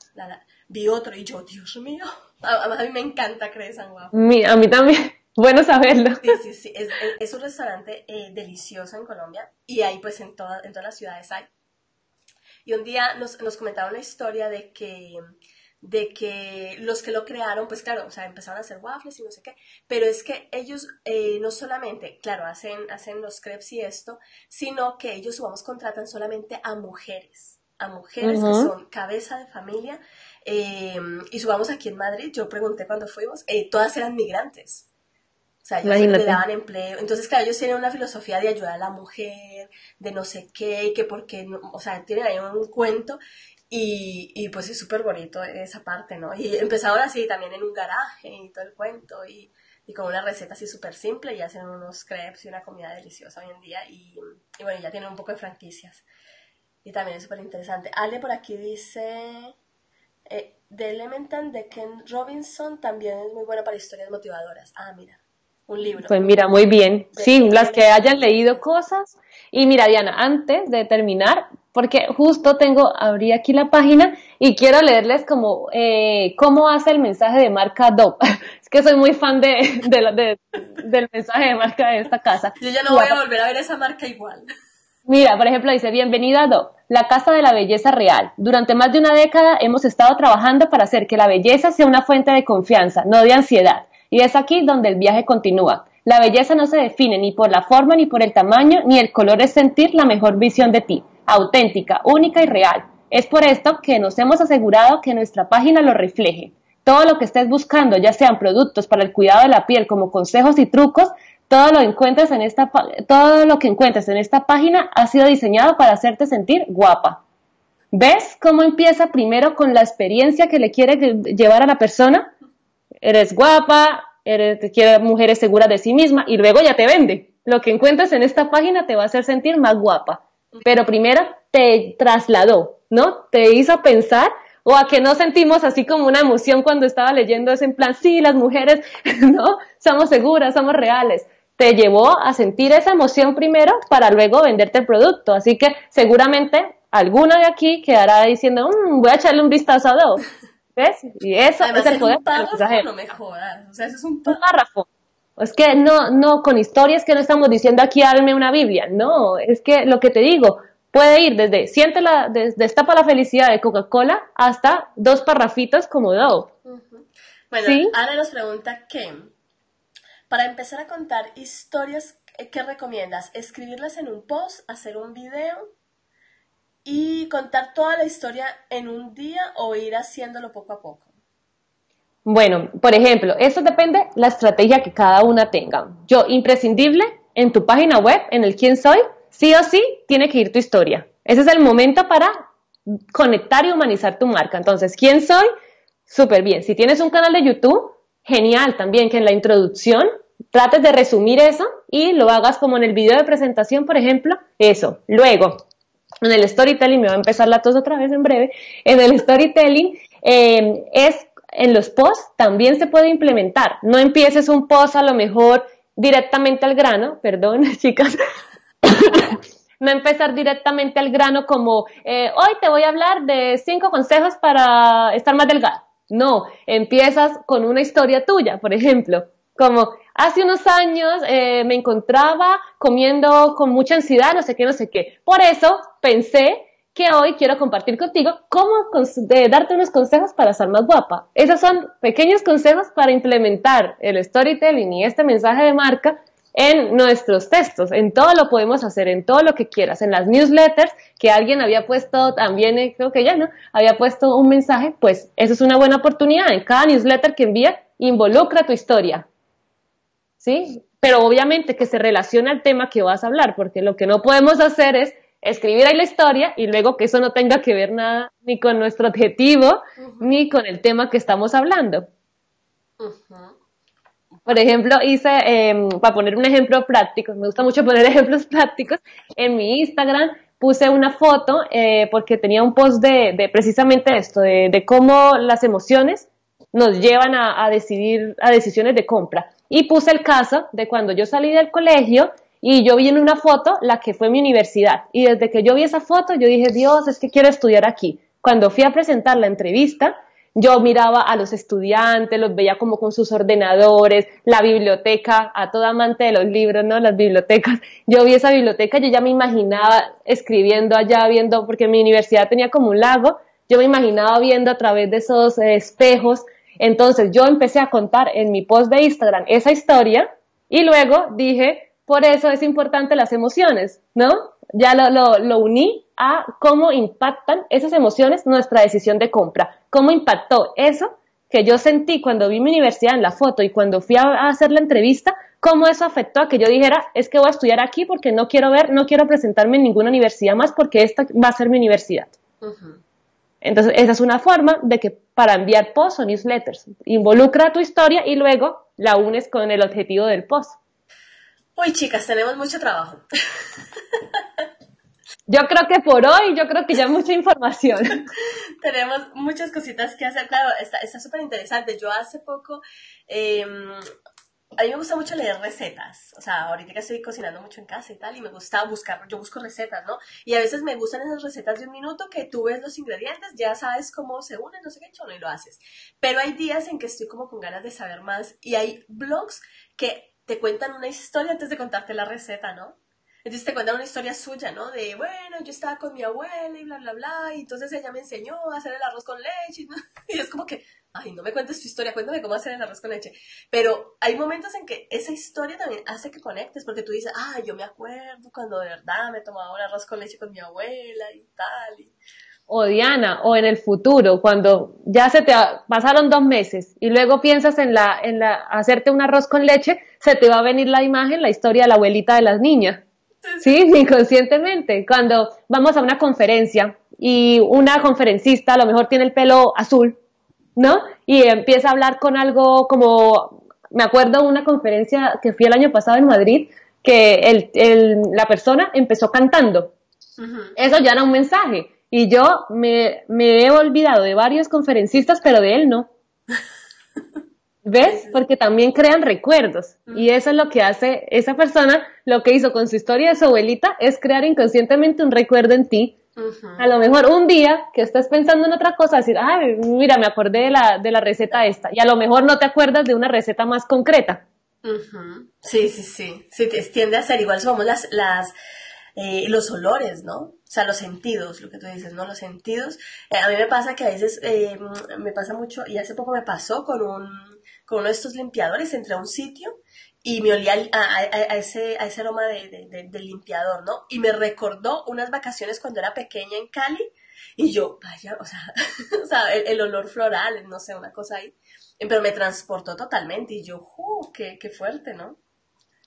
A: Vi otro y yo, Dios mío, a, a mí me encanta creer San Guapo.
B: a mí también. [laughs] Bueno saberlo.
A: Sí, sí, sí. Es, es, un restaurante eh, delicioso en Colombia y ahí pues en, toda, en todas las ciudades hay. Y un día nos, nos comentaba una historia de que de que los que lo crearon, pues claro, o sea, empezaron a hacer waffles y no sé qué, pero es que ellos eh, no solamente, claro, hacen, hacen los crepes y esto, sino que ellos, vamos, contratan solamente a mujeres, a mujeres que son cabeza de familia, eh, y subamos aquí en Madrid, yo pregunté cuando fuimos, eh, todas eran migrantes. O sea, ellos le daban empleo. Entonces, claro, ellos tienen una filosofía de ayudar a la mujer, de no sé qué, y que porque, o sea, tienen ahí un cuento y, y pues es súper bonito esa parte, ¿no? Y empezaron así también en un garaje y todo el cuento y, y con una receta así súper simple y hacen unos crepes y una comida deliciosa hoy en día y, y bueno, ya tienen un poco de franquicias. Y también es súper interesante. Ale por aquí dice, The Elemental de Ken Robinson también es muy bueno para historias motivadoras. Ah, mira, un libro.
B: Pues mira, muy bien. Sí, las que hayan leído cosas. Y mira, Diana, antes de terminar, porque justo tengo, abrí aquí la página y quiero leerles como eh, cómo hace el mensaje de marca Dove. [laughs] es que soy muy fan de, del mensaje de marca de esta casa.
A: Yo ya no voy a volver a ver esa marca igual.
B: Mira, por ejemplo, dice, bienvenida Dove, la casa de la belleza real. Durante más de una década hemos estado trabajando para hacer que la belleza sea una fuente de confianza, no de ansiedad. Y es aquí donde el viaje continúa. La belleza no se define ni por la forma, ni por el tamaño, ni el color es sentir la mejor visión de ti auténtica, única y real. Es por esto que nos hemos asegurado que nuestra página lo refleje. Todo lo que estés buscando, ya sean productos para el cuidado de la piel como consejos y trucos, todo lo, que encuentres en esta página ha sido diseñado para hacerte sentir guapa. ¿Ves cómo empieza primero con la experiencia que le quiere llevar a la persona? Eres guapa, eres, quiere mujeres seguras de sí misma y luego ya te vende. Lo que encuentres en esta página te va a hacer sentir más guapa pero primero te trasladó, ¿no? Te hizo pensar o a que no sentimos así como una emoción cuando estaba leyendo ese en plan, sí, las mujeres, [laughs] ¿no? Somos seguras, somos reales. Te llevó a sentir esa emoción primero para luego venderte el producto. Así que seguramente alguna de aquí quedará diciendo, mmm, voy a echarle un vistazo a dos. ¿Ves? Y eso es el poder.
A: no me jodas. O sea, eso es un
B: párrafo. Es que no, no, con historias que no estamos diciendo aquí, hazme una Biblia. No, es que lo que te digo, puede ir desde siente la, desde destapa la felicidad de Coca-Cola hasta dos parrafitos como Dove.
A: Bueno, Ana nos pregunta que, para empezar a contar historias, ¿qué recomiendas? ¿Escribirlas en un post, hacer un video y contar toda la historia en un día o ir haciéndolo poco a poco?
B: Bueno, por ejemplo, eso depende la estrategia que cada una tenga. Yo, imprescindible, en tu página web, en el quién soy, sí o sí, tiene que ir tu historia. Ese es el momento para conectar y humanizar tu marca. Entonces, ¿quién soy? Súper bien. Si tienes un canal de YouTube, genial también que en la introducción trates de resumir eso y lo hagas como en el video de presentación, por ejemplo, eso. Luego, en el storytelling, me va a empezar la tos otra vez en breve, en el storytelling eh, es en los posts también se puede implementar. No empieces un post a lo mejor directamente al grano, perdón, [laughs] chicas. no empezar directamente al grano como eh, hoy te voy a hablar de cinco consejos para estar más delgada. No, empiezas con una historia tuya, por ejemplo, como hace unos años eh, me encontraba comiendo con mucha ansiedad, no sé qué, no sé qué. Por eso pensé que hoy quiero compartir contigo cómo darte unos consejos para ser más guapa. Esos son pequeños consejos para implementar el storytelling y este mensaje de marca en nuestros textos. En todo lo podemos hacer, en todo lo que quieras. En las newsletters que alguien había puesto también, eh, creo que ya no, había puesto un mensaje, pues eso es una buena oportunidad. En cada newsletter que envía, involucra tu historia. ¿Sí? Pero obviamente que se relacione al tema que vas a hablar, porque lo que no podemos hacer es escribir ahí la historia y luego que eso no tenga que ver nada ni con nuestro objetivo ni con el tema que estamos hablando. Por ejemplo, hice, em, para poner un ejemplo práctico, me gusta mucho poner [laughs] ejemplos prácticos, en mi Instagram puse una foto eh, porque tenía un post de, precisamente esto, de, cómo las emociones nos llevan a, a, decidir, a decisiones de compra. Y puse el caso de cuando yo salí del colegio y yo vi en una foto la que fue mi universidad. Y desde que yo vi esa foto, yo dije, Dios, es que quiero estudiar aquí. Cuando fui a presentar la entrevista, yo miraba a los estudiantes, los veía como con sus ordenadores, la biblioteca, a toda amante de los libros, ¿no? Las bibliotecas. Yo vi esa biblioteca, yo ya me imaginaba escribiendo allá, viendo, porque mi universidad tenía como un lago, yo me imaginaba viendo a través de esos eh, espejos. Entonces yo empecé a contar en mi post de Instagram esa historia y luego dije, por eso es importante las emociones, ¿no? Ya lo, uní a cómo impactan esas emociones nuestra decisión de compra. ¿Cómo impactó eso que yo sentí cuando vi mi universidad en la foto y cuando fui a, hacer la entrevista? ¿Cómo eso afectó a que yo dijera, es que voy a estudiar aquí porque no quiero ver, no quiero presentarme en ninguna universidad más porque esta va a ser mi universidad? Entonces, esa es una forma de que para enviar posts o newsletters, involucra tu historia y luego la unes con el objetivo del post.
A: Uy, chicas, tenemos mucho trabajo.
B: Yo creo que por hoy, yo creo que ya mucha información. [laughs]
A: Tenemos muchas cositas que hacer. Claro, está súper interesante. Yo hace poco, eh, a mí me gusta mucho leer recetas. O sea, ahorita que estoy cocinando mucho en casa y tal, y me gusta buscar, yo busco recetas, ¿no? Y a veces me gustan esas recetas de un minuto que tú ves los ingredientes, ya sabes cómo se unen, no sé qué, chono, y lo haces. Pero hay días en que estoy como con ganas de saber más y hay blogs que te cuentan una historia antes de contarte la receta, ¿no? Entonces te cuenta una historia suya, ¿no? De, bueno, yo estaba con mi abuela y bla, bla, bla, y entonces ella me enseñó a hacer el arroz con leche, [laughs] y es como que, ay, no me cuentes tu historia, cuéntame cómo hacer el arroz con leche. Pero hay momentos en que esa historia también hace que conectes, porque tú dices, ah, yo me acuerdo cuando de verdad me tomaba un arroz con leche con mi abuela y tal.
B: O Diana, o en el futuro, cuando ya se te pasaron dos meses y luego piensas en la, en la hacerte un arroz con leche, se te va a venir la imagen, la historia de la abuelita de las niñas. Sí, inconscientemente. Cuando vamos a una conferencia y una conferencista a lo mejor tiene el pelo azul, ¿no? Y empieza a hablar con algo como, me acuerdo una conferencia que fui el año pasado en Madrid, que el, el, la persona empezó cantando. Eso ya era un mensaje. Y yo me, me he olvidado de varios conferencistas, pero de él no. [laughs] ¿Ves? Porque también crean recuerdos. Y eso es lo que hace esa persona, lo que hizo con su historia de su abuelita, es crear inconscientemente un recuerdo en ti. A lo mejor un día que estás pensando en otra cosa, decir, ay, mira, me acordé de la, de la receta esta. Y a lo mejor no te acuerdas de una receta más concreta.
A: Sí, sí, sí. Sí, tiende a ser igual. Somos las, las, eh, los olores, ¿no? O sea, los sentidos, lo que tú dices, ¿no? Los sentidos. Eh, a mí me pasa que a veces eh, me pasa mucho, y hace poco me pasó con un con uno de estos limpiadores, entré a un sitio y me olía a, ese, a ese aroma de, del limpiador, ¿no? Y me recordó unas vacaciones cuando era pequeña en Cali y yo, vaya, o sea, [laughs] o sea el, olor floral, no sé, una cosa ahí, pero me transportó totalmente y yo, ¡uh, qué, qué fuerte, ¿no?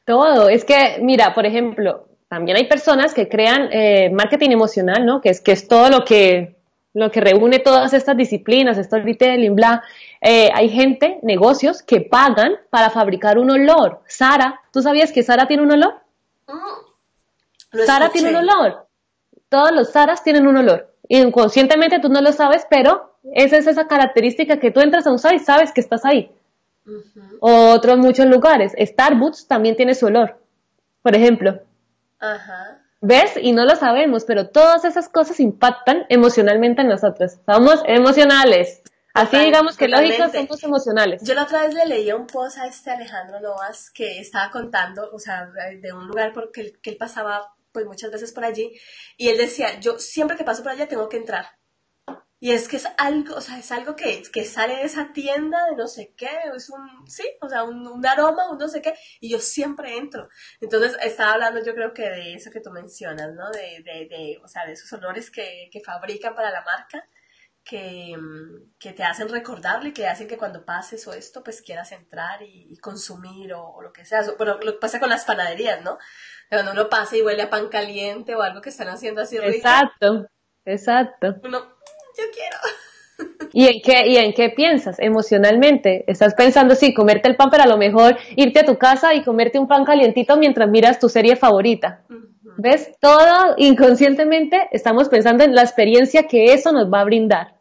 B: Todo, es que, mira, por ejemplo, también hay personas que crean eh, marketing emocional, ¿no? Que es, que es todo lo que, lo que reúne todas estas disciplinas, storytelling, bla, eh, hay gente, negocios, que pagan para fabricar un olor. Sara, ¿tú sabías que Sara tiene un olor? Mm, Sara tiene un olor. Todos los Saras tienen un olor. Inconscientemente tú no lo sabes, pero esa es esa característica que tú entras a un site y sabes que estás ahí. Otros muchos lugares. Starbucks también tiene su olor, por ejemplo. ¿Ves? Y no lo sabemos, pero todas esas cosas impactan emocionalmente en nosotros. Somos emocionales. Así digamos que lógicos somos emocionales.
A: Yo la otra vez le leía un post a este Alejandro Novas que estaba contando, o sea, de un lugar porque que él pasaba pues muchas veces por allí y él decía, yo siempre que paso por allá tengo que entrar. Y es que es algo, o sea, es algo que, que sale de esa tienda de no sé qué, es un, sí, o sea, un, un, aroma, un no sé qué, y yo siempre entro. Entonces, estaba hablando yo creo que de eso que tú mencionas, ¿no? De, de, de o sea, de esos olores que, que fabrican para la marca que, mm, que, te hacen recordarle, que hacen que cuando pases o esto, pues quieras entrar y, consumir o, lo que sea. Pero lo que pasa con las panaderías, ¿no? Cuando uno pasa y huele a pan caliente o algo que están haciendo así rico.
B: Exacto, exacto.
A: Uno, yo quiero. [laughs]
B: ¿Y en, qué, ¿Y en qué piensas emocionalmente? Estás pensando, sí, comerte el pan, pero a lo mejor irte a tu casa y comerte un pan calientito mientras miras tu serie favorita. ¿Ves? Todo inconscientemente estamos pensando en la experiencia que eso nos va a brindar.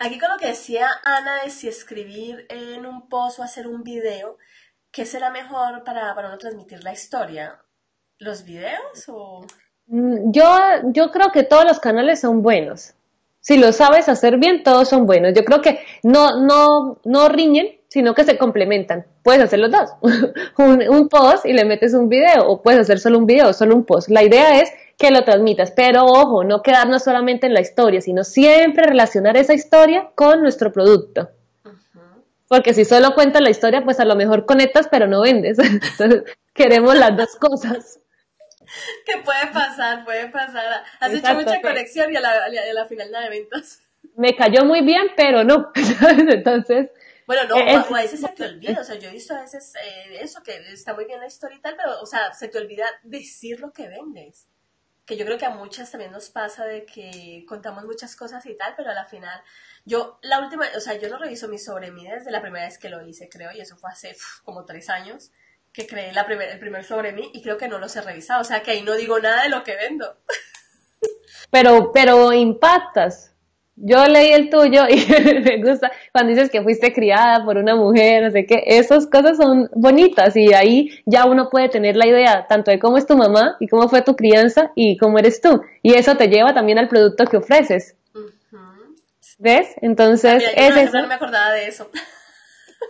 A: Aquí con lo que decía Ana de si escribir en un post o hacer un video, ¿qué será mejor para, para uno transmitir la historia? ¿Los videos o...?
B: Mm, yo, yo creo que todos los canales son buenos. Si lo sabes hacer bien, todos son buenos. Yo creo que no, no, no riñen, sino que se complementan. Puedes hacer los dos. [laughs] un, un, post y le metes un video, o puedes hacer solo un video, solo un post. La idea es que lo transmitas, pero ojo, no quedarnos solamente en la historia, sino siempre relacionar esa historia con nuestro producto. Porque si solo cuentas la historia, pues a lo mejor conectas, pero no vendes. [laughs] Entonces, queremos las dos cosas. [laughs]
A: ¿Qué puede pasar, puede pasar. Has hecho mucha conexión y a la, final de ventas. [laughs]
B: Me cayó muy bien, pero no. [laughs] Entonces.
A: Bueno, no, eh, a veces se te olvida, o sea, yo he visto a veces eh, eso, que está muy bien la historia y tal, pero, o sea, se te olvida decir lo que vendes. Que yo creo que a muchas también nos pasa de que contamos muchas cosas y tal, pero a la final, yo, la última, o sea, yo no reviso mi sobre mí desde la primera vez que lo hice, creo, y eso fue hace como tres años que creé la primer, el primer sobre mí y creo que no los he revisado. O sea que ahí no digo nada de lo que vendo. [laughs]
B: Pero, pero impactas. Yo leí el tuyo y [laughs] me gusta cuando dices que fuiste criada por una mujer, no sé qué, esas cosas son bonitas y ahí ya uno puede tener la idea tanto de cómo es tu mamá y cómo fue tu crianza y cómo eres tú. Y eso te lleva también al producto que ofreces. ¿Ves? Entonces,
A: es no me acordaba de eso. [laughs]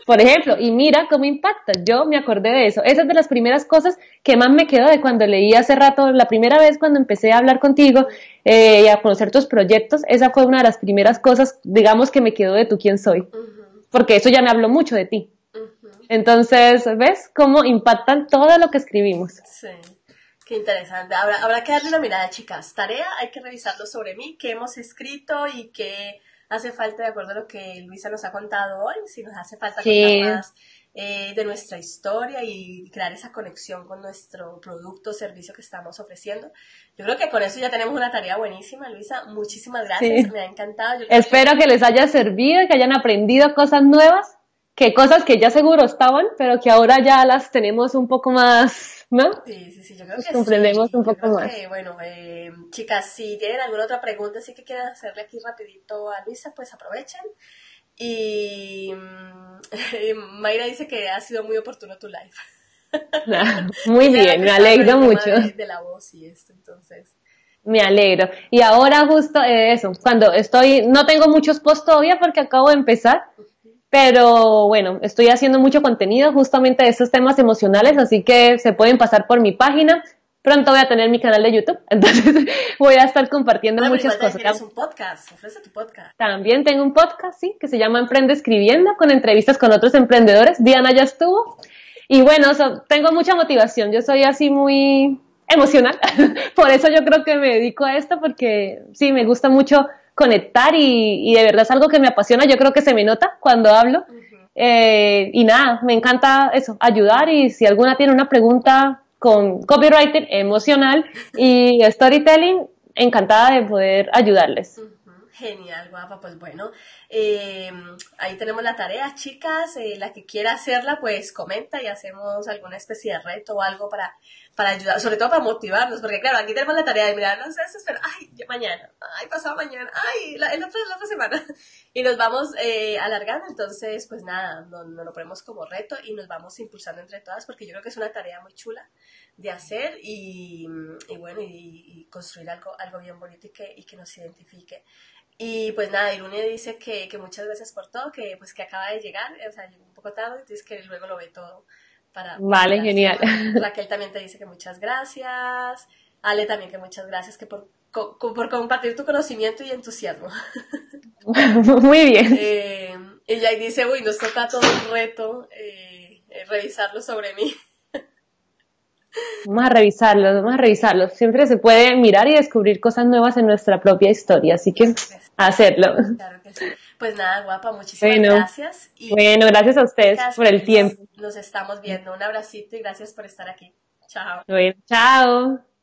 B: Por ejemplo, y mira cómo impacta. Yo me acordé de eso. Esa es de las primeras cosas que más me quedó de cuando leí hace rato, la primera vez cuando empecé a hablar contigo eh, y a conocer tus proyectos. Esa fue una de las primeras cosas, digamos, que me quedó de tú quién soy. Porque eso ya me habló mucho de ti. Entonces, ¿ves cómo impactan todo lo que escribimos?
A: Sí. Qué interesante. Habrá, habrá que darle una mirada, chicas. Tarea, hay que revisarlo sobre mí, qué hemos escrito y qué hace falta, de acuerdo a lo que Luisa nos ha contado hoy, si nos hace falta contar más eh, de nuestra historia y crear esa conexión con nuestro producto o servicio que estamos ofreciendo. Yo creo que con eso ya tenemos una tarea buenísima, Luisa. Muchísimas gracias, me ha encantado.
B: Espero que... que les haya servido que hayan aprendido cosas nuevas, que cosas que ya seguro estaban, pero que ahora ya las tenemos un poco más ¿no?
A: Sí, sí, sí, yo creo que
B: comprendemos un poco más.
A: bueno, eh, chicas, si tienen alguna otra pregunta, sí que quieran hacerle aquí rapidito a Luisa, pues aprovechen. Y mm, [laughs] Mayra dice que ha sido muy oportuno tu live. [laughs]
B: muy bien, me alegro mucho.
A: De, la voz y esto, entonces.
B: Me alegro. Y ahora justo eh, eso, cuando estoy, no tengo muchos posts todavía porque acabo de empezar, pero bueno, estoy haciendo mucho contenido justamente de estos temas emocionales, así que se pueden pasar por mi página. Pronto voy a tener mi canal de YouTube, [laughs] entonces voy a estar compartiendo muchas cosas.
A: Tienes un podcast, ofrece tu podcast.
B: También tengo un podcast, sí, que se llama Emprende Escribiendo, con entrevistas con otros emprendedores. Diana ya estuvo. Y bueno, tengo mucha motivación. Yo soy así muy emocional. [laughs] Por eso yo creo que me dedico a esto, porque sí, me gusta mucho conectar y, de verdad es algo que me apasiona, yo creo que se me nota cuando hablo. Eh, y nada, me encanta eso, ayudar y si alguna tiene una pregunta con copywriting emocional y storytelling, encantada de poder ayudarles.
A: Genial, guapa, pues bueno, eh, ahí tenemos la tarea, chicas, eh, la que quiera hacerla, pues comenta y hacemos alguna especie de reto o algo para para ayudar, sobre todo para motivarnos, porque claro, aquí tenemos la tarea de mirar, no sé, pero, ay, mañana, ay, pasado mañana, ay, la, la, otra, semana, [laughs] y nos vamos eh, alargando, entonces, pues nada, nos no lo ponemos como reto y nos vamos impulsando entre todas, porque yo creo que es una tarea muy chula de hacer y, y bueno, y, construir algo, algo bien bonito y que, y que nos identifique. Y pues nada, Irune dice que, que muchas gracias por todo, que pues que acaba de llegar, o sea, llegó un poco tarde, entonces que luego lo ve todo
B: vale, genial.
A: Raquel [laughs] también te dice que muchas gracias. Ale también que muchas gracias que por, por compartir tu conocimiento y entusiasmo. [laughs]
B: Muy bien.
A: Eh, ella dice, uy, nos toca todo un reto eh, eh, revisarlo sobre mí.
B: Vamos a revisarlo, vamos a revisarlo. Siempre se puede mirar y descubrir cosas nuevas en nuestra propia historia, así que hacerlo.
A: Claro que sí. Pues nada, guapa, muchísimas gracias.
B: bueno, gracias a ustedes por el tiempo.
A: Nos estamos viendo. Un abracito y gracias por estar aquí. Chao.
B: Bueno, chao.